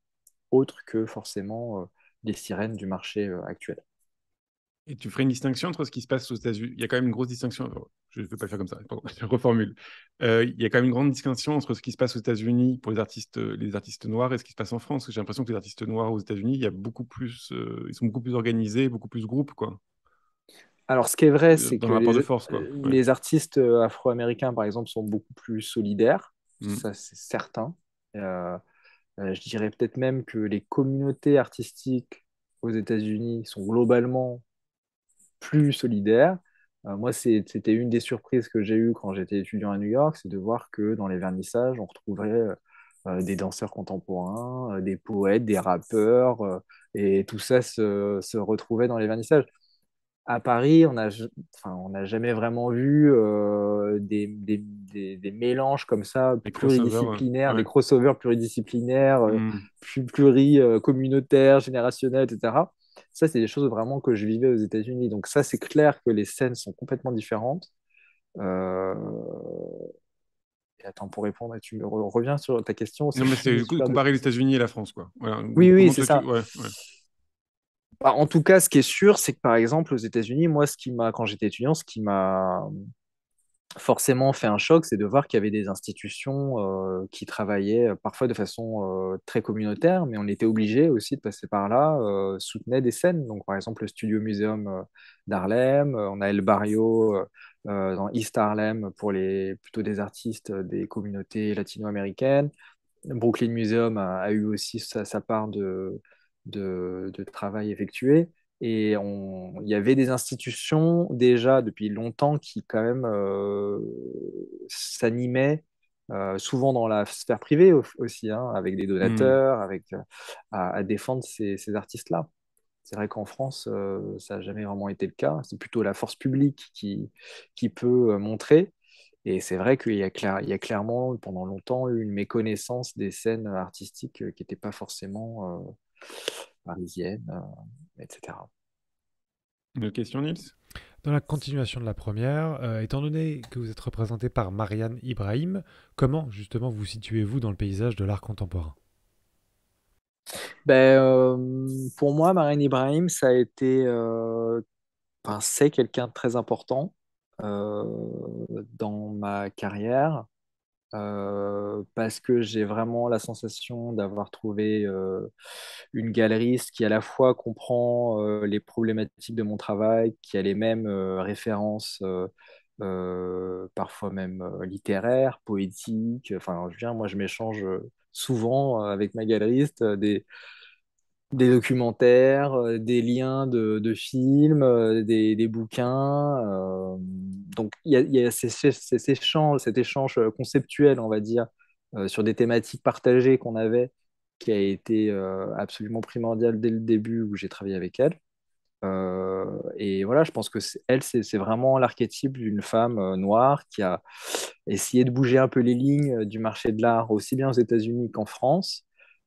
autres que forcément les sirènes du marché actuel. Et tu ferais une distinction entre ce qui se passe aux États-Unis? Il y a quand même une grosse distinction. Je ne vais pas le faire comme ça. *laughs* je reformule. Euh, il y a quand même une grande distinction entre ce qui se passe aux États-Unis pour les artistes, les artistes noirs et ce qui se passe en France. J'ai l'impression que les artistes noirs aux États-Unis, il y a beaucoup plus, euh, ils sont beaucoup plus organisés, beaucoup plus groupes, quoi. Alors, ce qui est vrai, c'est que les, de force, quoi. les, artistes euh, afro-américains, par exemple, sont beaucoup plus solidaires. Mm. Ça, c'est certain. je dirais peut-être même que les communautés artistiques aux États-Unis sont globalement plus solidaire. Euh, moi, c'était une des surprises que j'ai eues quand j'étais étudiant à New York, c'est de voir que dans les vernissages, on retrouverait euh, euh, des danseurs contemporains, des poètes, des rappeurs, et tout ça se, se, retrouvait dans les vernissages. À Paris, on n'a enfin, jamais vraiment vu des, des, des, mélanges comme ça, pluridisciplinaires, des crossovers pluridisciplinaires, mmh. pluricommunautaires, générationnels, etc. Ça, c'est des choses vraiment que je vivais aux États-Unis. Donc ça, c'est clair que les scènes sont complètement différentes. Euh, et attends, pour répondre, tu me reviens sur ta question. Non, mais c'est comparer les États-Unis et la France, quoi. Oui, oui, c'est ça. Bah, en tout cas, ce qui est sûr, c'est que par exemple, aux États-Unis, moi, ce qui m'a, quand j'étais étudiant, ce qui m'a forcément fait un choc, c'est de voir qu'il y avait des institutions euh, qui travaillaient euh, parfois de façon euh, très communautaire, mais on était obligé aussi de passer par là, soutenaient des scènes. Donc, par exemple, le Studio Museum d'Harlem, on a El Barrio dans East Harlem pour les, plutôt des artistes des communautés latino-américaines. Brooklyn Museum a, eu aussi sa, part de, de, de travail effectué. Et il y avait des institutions déjà depuis longtemps qui quand même euh, s'animaient euh, souvent dans la sphère privée aussi, hein, avec des donateurs, avec, euh, à, défendre ces, artistes-là. C'est vrai qu'en France, ça n'a jamais vraiment été le cas. C'est plutôt la force publique qui, qui peut montrer. Et c'est vrai qu'il y, a il y a clairement, pendant longtemps, eu une méconnaissance des scènes artistiques qui n'étaient pas forcément parisienne, euh, etc. Une autre question, Nils? Dans la continuation de la première, euh, étant donné que vous êtes représenté par Marianne Ibrahim, comment justement vous situez-vous dans le paysage de l'art contemporain? Ben, euh, Pour moi, Marianne Ibrahim, ça a été, enfin, c'est quelqu'un de très important dans ma carrière. Euh, parce que j'ai vraiment la sensation d'avoir trouvé euh, une galeriste qui à la fois comprend euh, les problématiques de mon travail, qui a les mêmes références, parfois même littéraires, poétiques. Enfin, je viens, moi, je m'échange souvent avec ma galeriste des des documentaires, euh, des liens de, de films, euh, des, des, bouquins. Euh, donc il y a, y a ces, ces, échanges, cet échange conceptuel, on va dire, sur des thématiques partagées qu'on avait, qui a été absolument primordial dès le début où j'ai travaillé avec elle. et voilà, je pense que elle, c'est vraiment l'archétype d'une femme noire qui a essayé de bouger un peu les lignes du marché de l'art, aussi bien aux États-Unis qu'en France,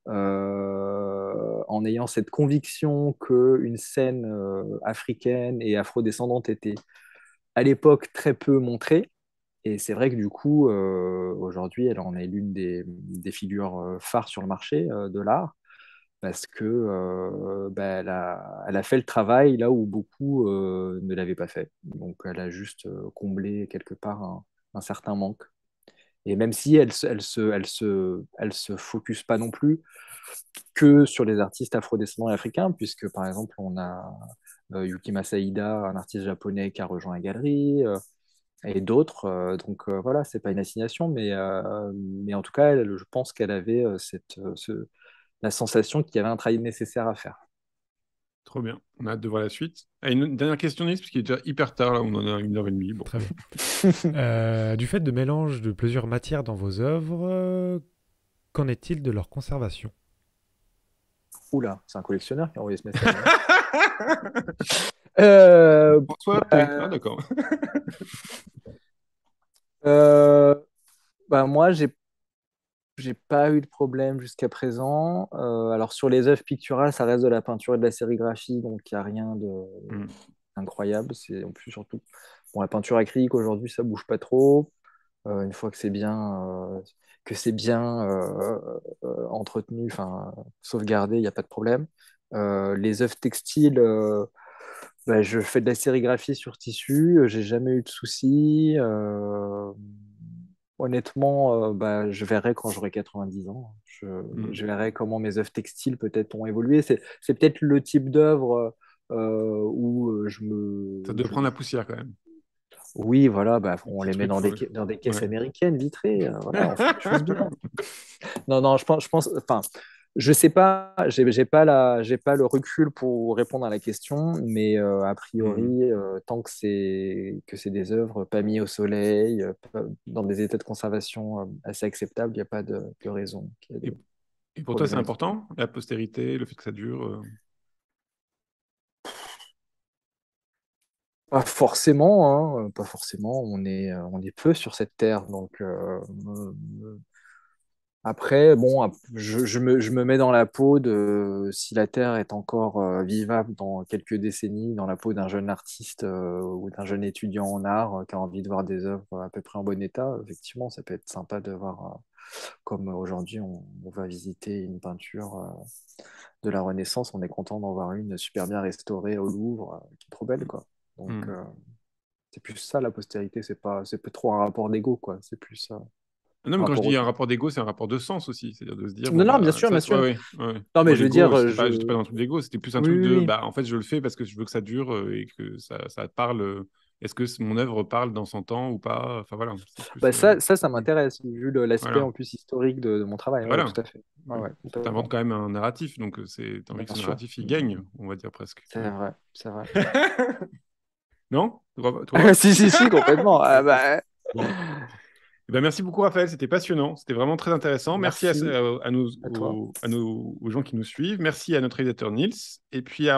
euh, en ayant cette conviction qu'une scène euh, africaine et afrodescendante était à l'époque très peu montrée. Et c'est vrai que du coup, euh, aujourd'hui, elle en est l'une des, figures phares sur le marché de l'art parce que bah, elle, a, fait le travail là où beaucoup ne l'avaient pas fait. Donc elle a juste comblé quelque part un certain manque. Et même si elle, elle, se, elle, se, elle se focus pas non plus que sur les artistes afrodescendants et africains, puisque par exemple, on a euh, Yuki Masaida, un artiste japonais qui a rejoint la galerie, euh, et d'autres. Euh, donc voilà, c'est pas une assignation, mais, mais en tout cas, je pense qu'elle avait cette, la sensation qu'il y avait un travail nécessaire à faire. Trop bien. On a hâte de voir la suite. Ah, une dernière question, Nice, parce qu'il est déjà hyper tard, là, on en a une heure et demie. Bon. Très bien. *laughs* Euh, du fait de mélange de plusieurs matières dans vos œuvres, euh, qu'en est-il de leur conservation? Oula, c'est un collectionneur qui a envoyé ce message. *laughs* euh, Pour toi, bah, ah, d'accord. *laughs* euh, bah, moi, j'ai j'ai pas eu de problème jusqu'à présent. Euh, alors sur les œuvres picturales, ça reste de la peinture et de la sérigraphie, donc il n'y a rien de mm. incroyable. C'est en plus surtout Bon, la peinture acrylique aujourd'hui, ça bouge pas trop. une fois que c'est bien, que c'est bien entretenu, enfin sauvegardé, il n'y a pas de problème. les œuvres textiles, bah, je fais de la sérigraphie sur tissu, j'ai jamais eu de soucis. Honnêtement, bah, je verrai quand j'aurai 90 ans. Je, mm. je, verrai comment mes œuvres textiles peut-être ont évolué. C'est peut-être le type d'œuvre euh, où euh, je me. Ça doit prendre la poussière quand même. Oui, voilà, bah, on les met dans des, dans des caisses américaines vitrées. Euh, voilà, *laughs* non, non, je pense, je pense, enfin, je sais pas, j'ai pas la, j'ai pas le recul pour répondre à la question, mais a priori, mmh. tant que c'est que c'est des œuvres pas mises au soleil, dans des états de conservation assez acceptables, il n'y a pas de, raison. et, et, pour toi, c'est important la postérité, le fait que ça dure. Pas forcément, hein, pas forcément. On est, euh, on est peu sur cette terre, donc euh, euh, après, bon, je, me, je, me, mets dans la peau de si la terre est encore vivable dans quelques décennies, dans la peau d'un jeune artiste ou d'un jeune étudiant en art qui a envie de voir des œuvres à peu près en bon état. Effectivement, ça peut être sympa de voir, comme aujourd'hui, on, on, va visiter une peinture de la Renaissance, on est content d'en voir une super bien restaurée au Louvre, qui est trop belle, quoi. Donc, euh, c'est plus ça la postérité, c'est pas, c'est trop un rapport d'ego, quoi. C'est plus ça. Non, mais quand je dis un rapport d'ego, c'est un rapport de sens aussi. C'est-à-dire de se dire. Non, non, bah, bien sûr, bien sûr. Non, mais je veux dire. Je pas, pas, un truc d'ego, c'était plus un truc de. Bah, en fait, je le fais parce que je veux que ça dure euh, et que ça, ça parle. Euh, est-ce que mon œuvre parle dans son temps ou pas Enfin voilà. Bah, ça, ça, ça m'intéresse, vu l'aspect en plus historique de, mon travail. Voilà. tout à fait. tu inventes quand même un narratif, donc tu as envie que ce narratif il gagne, on va dire presque. C'est vrai, c'est vrai. *laughs* Non? *laughs* Si, si, si, complètement. Eh ben, merci beaucoup, Raphaël. C'était passionnant. C'était vraiment très intéressant. Merci, à, à, nous, à, nos, aux gens qui nous suivent. Merci à notre réalisateur Nils. Et puis,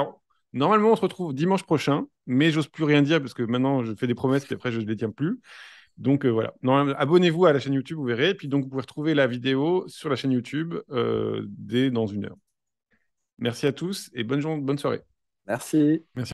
normalement, on se retrouve dimanche prochain, mais j'ose plus rien dire parce que maintenant, je fais des promesses et après, je ne les tiens plus. Donc euh, voilà, abonnez-vous à la chaîne YouTube, vous verrez. Et puis donc, vous pouvez retrouver la vidéo sur la chaîne YouTube euh, dès dans une heure. Merci à tous et bonne, bonne soirée. Merci. Merci.